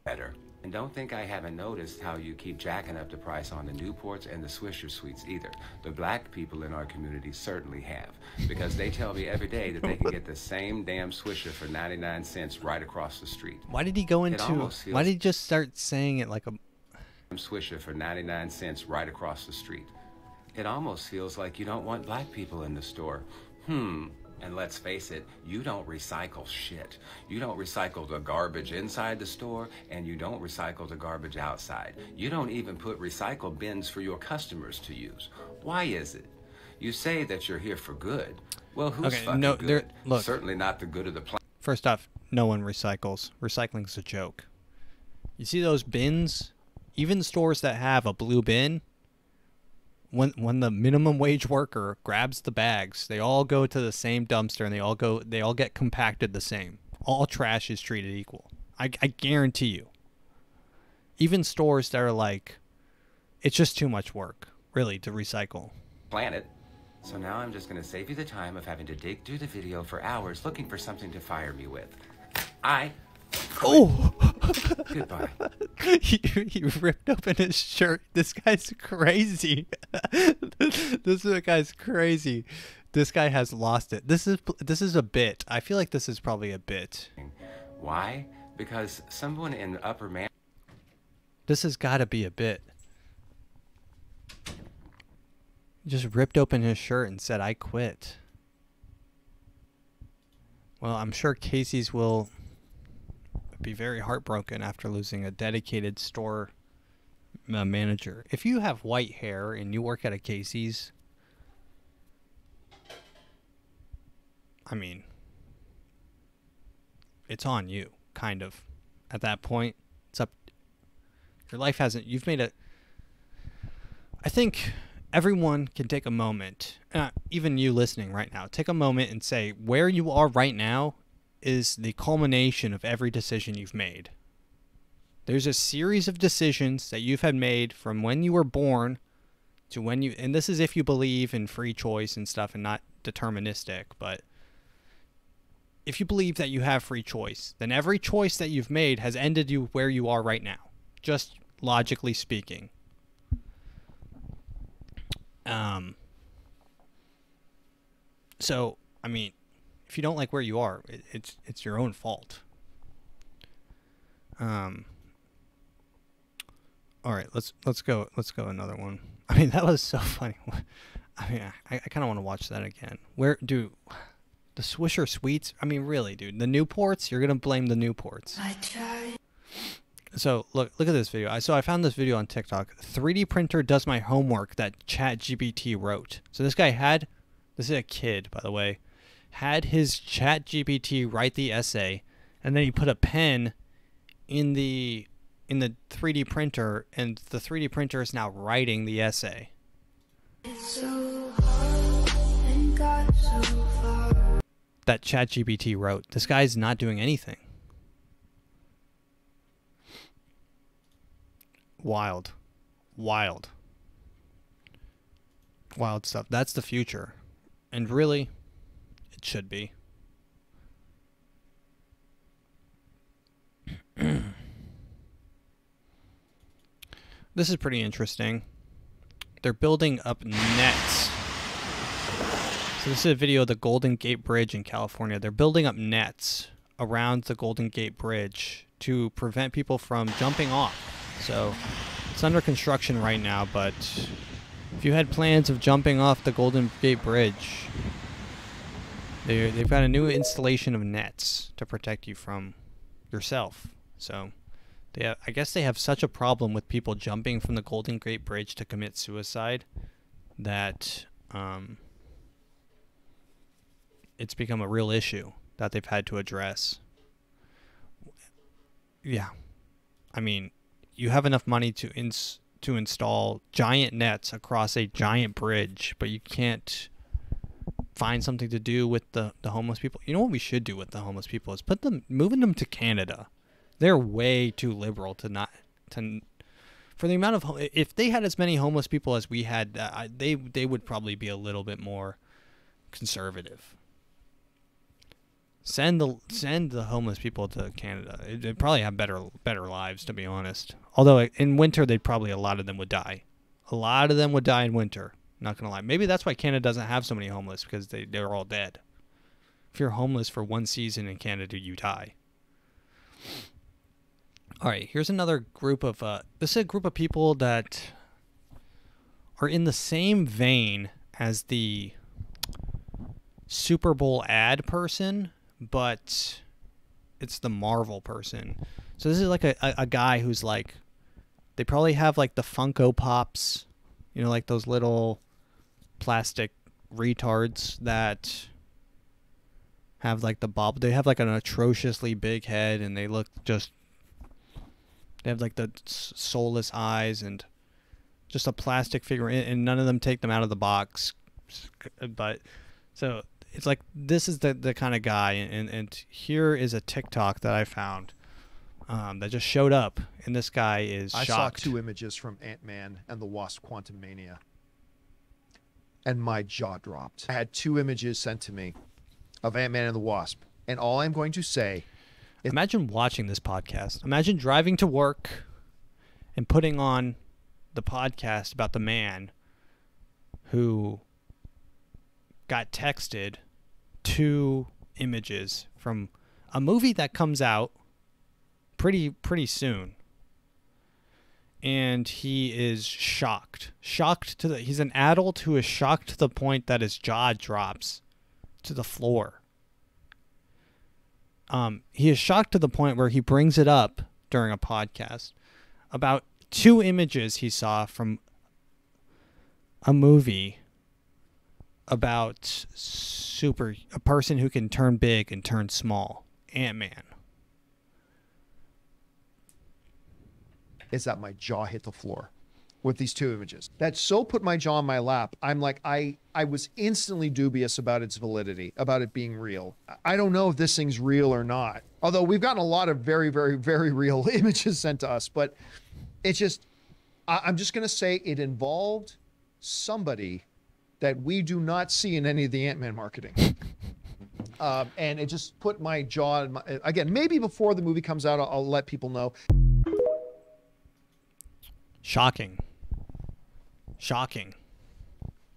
better. And don't think I haven't noticed how you keep jacking up the price on the Newports and the Swisher Sweets either. The black people in our community certainly have. Because they tell me every day that they can get the same damn Swisher for 99 cents right across the street. Why did he go into. Why did he just start saying it like a. Swisher for 99 cents right across the street. It almost feels like you don't want black people in the store. Hmm. And let's face it, you don't recycle shit. You don't recycle the garbage inside the store, and you don't recycle the garbage outside. You don't even put recycle bins for your customers to use. Why is it? You say that you're here for good. Well, who's Okay, fucking no, good? there- look. Certainly not the good of the planet. First off, no one recycles. Recycling's a joke. You see those bins? Even stores that have a blue bin, when when the minimum wage worker grabs the bags, they all go to the same dumpster and they all go they all get compacted the same. All trash is treated equal. I, I guarantee you. Even stores that are like it's just too much work, really, to recycle. planet. So now I'm just going to save you the time of having to dig through the video for hours looking for something to fire me with. I. Oh! Goodbye. he, he ripped open his shirt. This guy's crazy. this guy's crazy. This guy has lost it. This is this is a bit. I feel like this is probably a bit. Why? Because someone in the upper man. This has got to be a bit. He just ripped open his shirt and said, "I quit." Well, I'm sure Casey's will be very heartbroken after losing a dedicated store uh, manager. If you have white hair and you work at a Casey's, I mean, it's on you, kind of. At that point, it's up. Your life hasn't. You've made a. I think everyone can take a moment, uh, even you listening right now, take a moment and say where you are right now is the culmination of every decision you've made. There's a series of decisions that you've had made from when you were born to when you, and this is if you believe in free choice and stuff and not deterministic, but if you believe that you have free choice, then every choice that you've made has ended you where you are right now, just logically speaking. Um, so, I mean, if you don't like where you are, it, it's it's your own fault. Um. All right, let's let's go let's go another one. I mean, that was so funny. I mean, I, I kind of want to watch that again. Where do the Swisher Sweets? I mean, really, dude, the Newports. You're gonna blame the Newports. I tried. So look look at this video. I so I found this video on TikTok. 3D printer does my homework that ChatGPT wrote. So this guy had this is a kid, by the way, had his ChatGPT write the essay, and then he put a pen in the in the 3D printer, and the 3D printer is now writing the essay. So so that ChatGPT wrote. This guy's not doing anything. Wild. Wild. Wild stuff. That's the future. And really, it should be. this is pretty interesting. They're building up nets. So this is a video of the Golden Gate Bridge in California. They're building up nets around the Golden Gate Bridge to prevent people from jumping off. So it's under construction right now, but if you had plans of jumping off the Golden Gate Bridge, they they've got a new installation of nets to protect you from yourself. So they have, I guess they have such a problem with people jumping from the Golden Gate Bridge to commit suicide that um, it's become a real issue that they've had to address. Yeah. I mean, you have enough money to ins to install giant nets across a giant bridge, but you can't find something to do with the, the homeless people. You know what we should do with the homeless people is put them moving them to Canada. They're way too liberal to not to for the amount of if they had as many homeless people as we had, uh, they they would probably be a little bit more conservative. Send the send the homeless people to Canada. It, would probably have better better lives, to be honest. Although in winter, they'd probably a lot of them would die. A lot of them would die in winter. Not gonna lie. Maybe that's why Canada doesn't have so many homeless because they they're all dead. If you're homeless for one season in Canada, you die. All right, here's another group of uh, this is a group of people that are in the same vein as the Super Bowl ad person but it's the Marvel person. So this is like a, a, a, guy who's like, they probably have like the Funko Pops, you know, like those little plastic retards that have like the bob. They have like an atrociously big head and they look just. They have like the soulless eyes and just a plastic figure, and none of them take them out of the box. But so it's like this is the the kind of guy, and and here is a TikTok that I found. Um, that just showed up, and this guy is I shocked. saw two images from Ant Man and the Wasp: Quantumania, and my jaw dropped. I had two images sent to me of Ant Man and the Wasp, and all I'm going to say. Is, Imagine watching this podcast. Imagine driving to work and putting on the podcast about the man who got texted two images from a movie that comes out pretty pretty soon and he is shocked. Shocked to the he's an adult who is shocked to the point that his jaw drops to the floor. Um, he is shocked to the point where he brings it up during a podcast about two images he saw from a movie about super a person who can turn big and turn small ant-man is that my jaw hit the floor with these two images. That so put my jaw in my lap. I'm like, I I was instantly dubious about its validity, about it being real. I don't know if this thing's real or not. Although we've gotten a lot of very, very, very real images sent to us, but it's just I, I'm just gonna say it involved somebody that we do not see in any of the Ant-Man marketing. Um, and it just put my jaw in my, again. Maybe before the movie comes out, I'll, I'll let people know. Shocking. Shocking.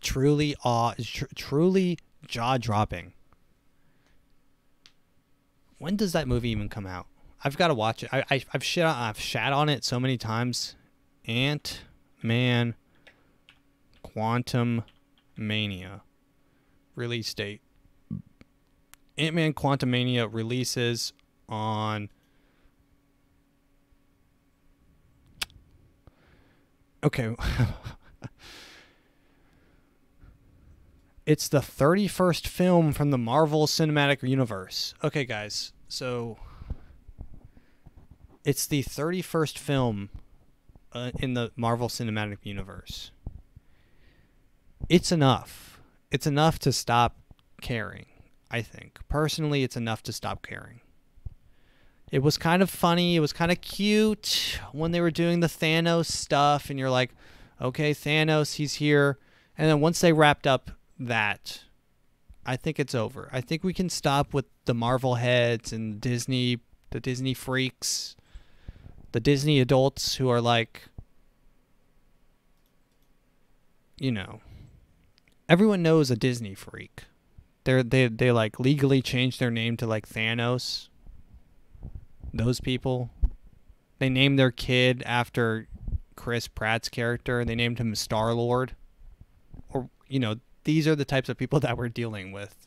Truly awe tr- truly jaw-dropping. When does that movie even come out? I've got to watch it. I, I, i've shit on, i've shat on it so many times. Ant man quantum mania release date. Ant-man Quantumania releases on okay. it's the 31st film from the Marvel Cinematic Universe. Okay, guys. So it's the 31st film uh, in the Marvel Cinematic Universe. It's enough. It's enough to stop caring, I think. Personally, it's enough to stop caring. It was kind of funny. It was kind of cute when they were doing the Thanos stuff, and you're like, okay, Thanos, he's here. And then once they wrapped up that, I think it's over. I think we can stop with the Marvel heads and Disney, the Disney freaks, the Disney adults who are like, you know, everyone knows a Disney freak. They're they they like legally changed their name to like Thanos those people. They named their kid after Chris Pratt's character. They named him Star Lord. Or you know, these are the types of people that we're dealing with.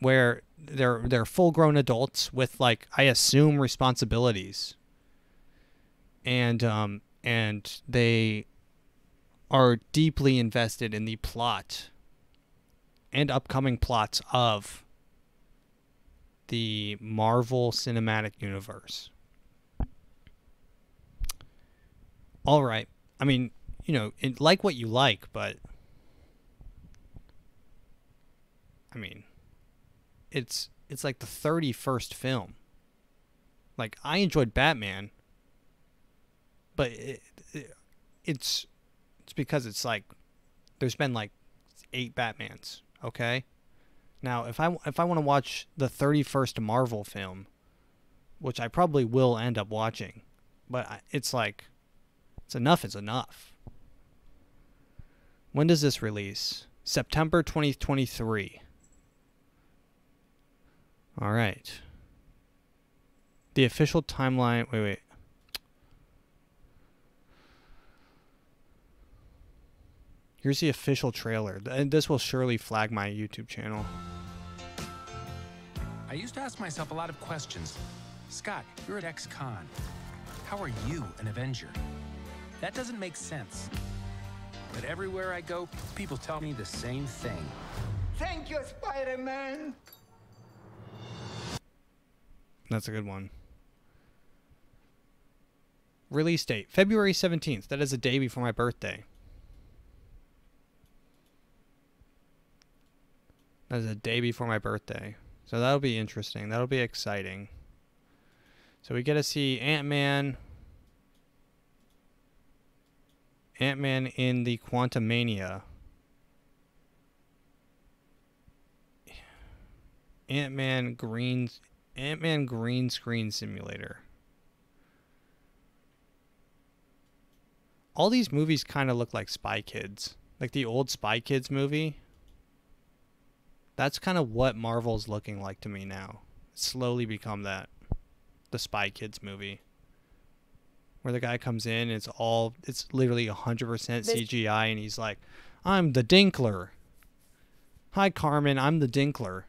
Where they're they're full grown adults with like I assume responsibilities. And um and they are deeply invested in the plot and upcoming plots of the Marvel Cinematic Universe. All right. I mean, you know, it, like what you like, but I mean, it's it's like the 31st film. Like I enjoyed Batman, but it, it, it's it's because it's like there's been like eight Batmans, okay? Now, if I if I want to watch the 31st Marvel film, which I probably will end up watching, but it's like it's enough is enough. When does this release? September 2023. All right. The official timeline. Wait, wait. Here's the official trailer. And this will surely flag my YouTube channel. I used to ask myself a lot of questions. Scott, you're at ex-con. How are you an Avenger? That doesn't make sense. But everywhere I go, people tell me the same thing. Thank you, Spider-Man. That's a good one. Release date February 17th. That is a day before my birthday. That is a day before my birthday. So that'll be interesting. That'll be exciting. So we get to see Ant-Man Ant-Man in the Quantumania. Ant-Man green Ant-Man green screen simulator. All these movies kind of look like Spy Kids. Like the old Spy Kids movie. That's kind of what Marvel's looking like to me now. slowly become that. The Spy Kids movie. Where the guy comes in and it's all it's literally 100% CGI and he's like, "I'm the Dinkler." Hi Carmen, I'm the Dinkler.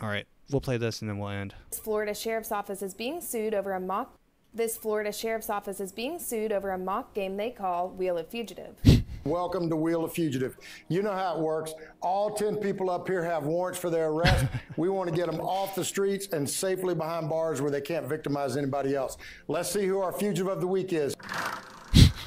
All right, we'll play this and then we'll end. This Florida Sheriff's Office is being sued over a mock. This Florida Sheriff's Office is being sued over a mock game they call Wheel of Fugitive. Welcome to Wheel of Fugitive. You know how it works. All 10 people up here have warrants for their arrest. we want to get them off the streets and safely behind bars where they can't victimize anybody else. Let's see who our fugitive of the week is.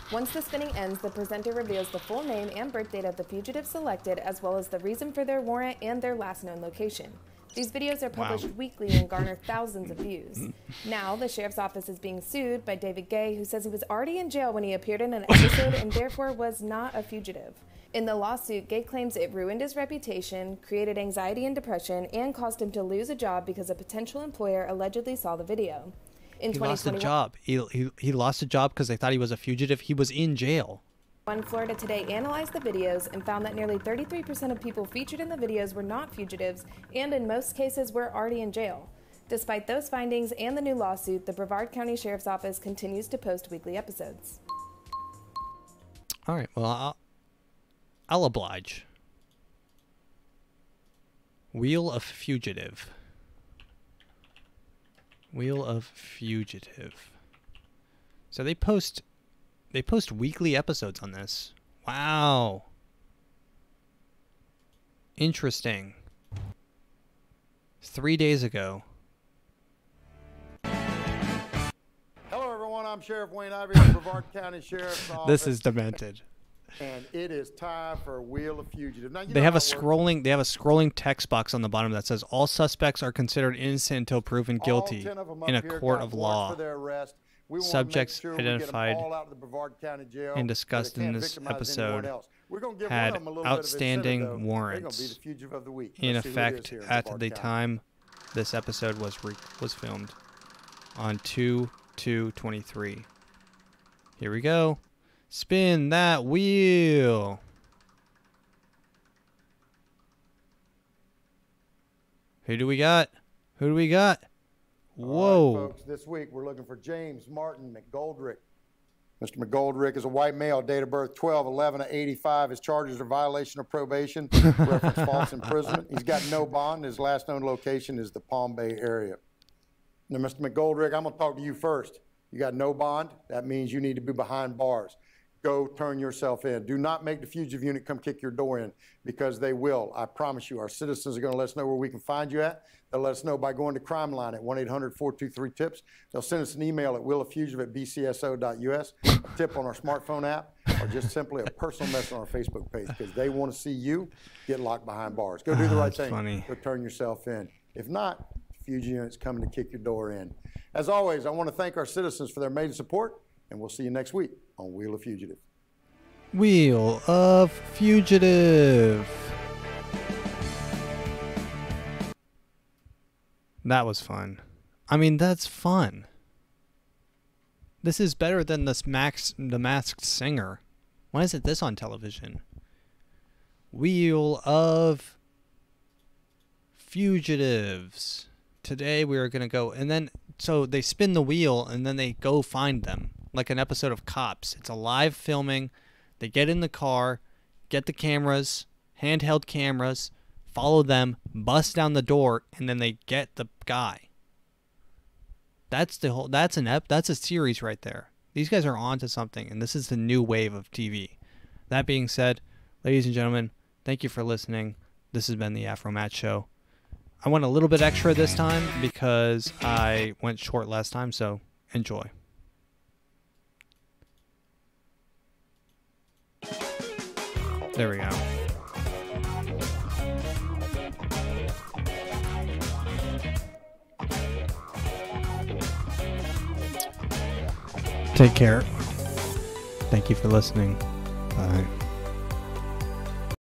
Once the spinning ends, the presenter reveals the full name and birth date of the fugitive selected, as well as the reason for their warrant and their last known location. These videos are published Wow. weekly and garner thousands of views. Now, the sheriff's office is being sued by David Gay, who says he was already in jail when he appeared in an episode and therefore was not a fugitive. In the lawsuit, Gay claims it ruined his reputation, created anxiety and depression, and caused him to lose a job because a potential employer allegedly saw the video. In He lost a job. He, he, he lost a job because they thought he was a fugitive. He was in jail. One Florida Today analyzed the videos and found that nearly 33% of people featured in the videos were not fugitives and in most cases were already in jail. Despite those findings and the new lawsuit, the Brevard County Sheriff's Office continues to post weekly episodes. All right. Well, I'll, I'll oblige. Wheel of Fugitive. Wheel of Fugitive. So they post they post weekly episodes on this. Wow. Interesting. 3 days ago. Hello, everyone. I'm Sheriff Wayne Ivey of Brevard County Sheriff's Office. This is demented. And it is time for Wheel of Fugitive. Now, They have a works. scrolling they have a scrolling text box on the bottom that says all suspects are considered innocent until proven guilty 10 of 'em up in a court of law. For their arrest. Subjects sure we get 'em identified jail and discussed in this episode. We're gonna give had of 'em a little bit of outstanding incentive, though. They're gonna warrants be the fugitive of the week. in Let's see who it is effect at the time this episode was re- was filmed on 2 2 23 here we go. Spin that wheel. Who do we got? Who do we got whoa right, folks, this week we're looking for James Martin McGoldrick. Mr. McGoldrick is a white male, date of birth 12 11 85. His charges are violation of probation, reference false imprisonment. He's got no bond. His last known location is the Palm Bay area. Now, Mr. McGoldrick, I'm going to talk to you first. You got no bond. That means you need to be behind bars. Go turn yourself in. Do not make the fugitive unit come kick your door in because they will. I promise you. Our citizens are going to let us know where we can find you at. They'll let us know by going to Crime Line at 1 800 423 TIPS. They'll send us an email at wheeloffugitive at bcso.us, a tip on our smartphone app, or just simply a personal message on our Facebook page because they want to see you get locked behind bars. Go do the Ah, right thing. funny. Go turn yourself in. If not, fugitive unit's coming to kick your door in. As always, I want to thank our citizens for their amazing support, and we'll see you next week on Wheel of Fugitive. wheel of fugitive. That was fun. I mean that's fun. This is better than this max the masked singer. Why isn't this on television? Wheel of fugitives. Today we are going to go and then so they spin the wheel and then they go find them like an episode of cops. It's a live filming. They get in the car get the cameras handheld cameras follow them bust down the door and then they get the guy. That's the whole that's an ep that's a series right there. These guys are on to something and this is the new wave of tv that being said ladies and gentlemen thank you for listening. This has been the AfroMattt show. I went a little bit extra this time because I went short last time, so enjoy. There we go. Take care. Thank you for listening. Bye.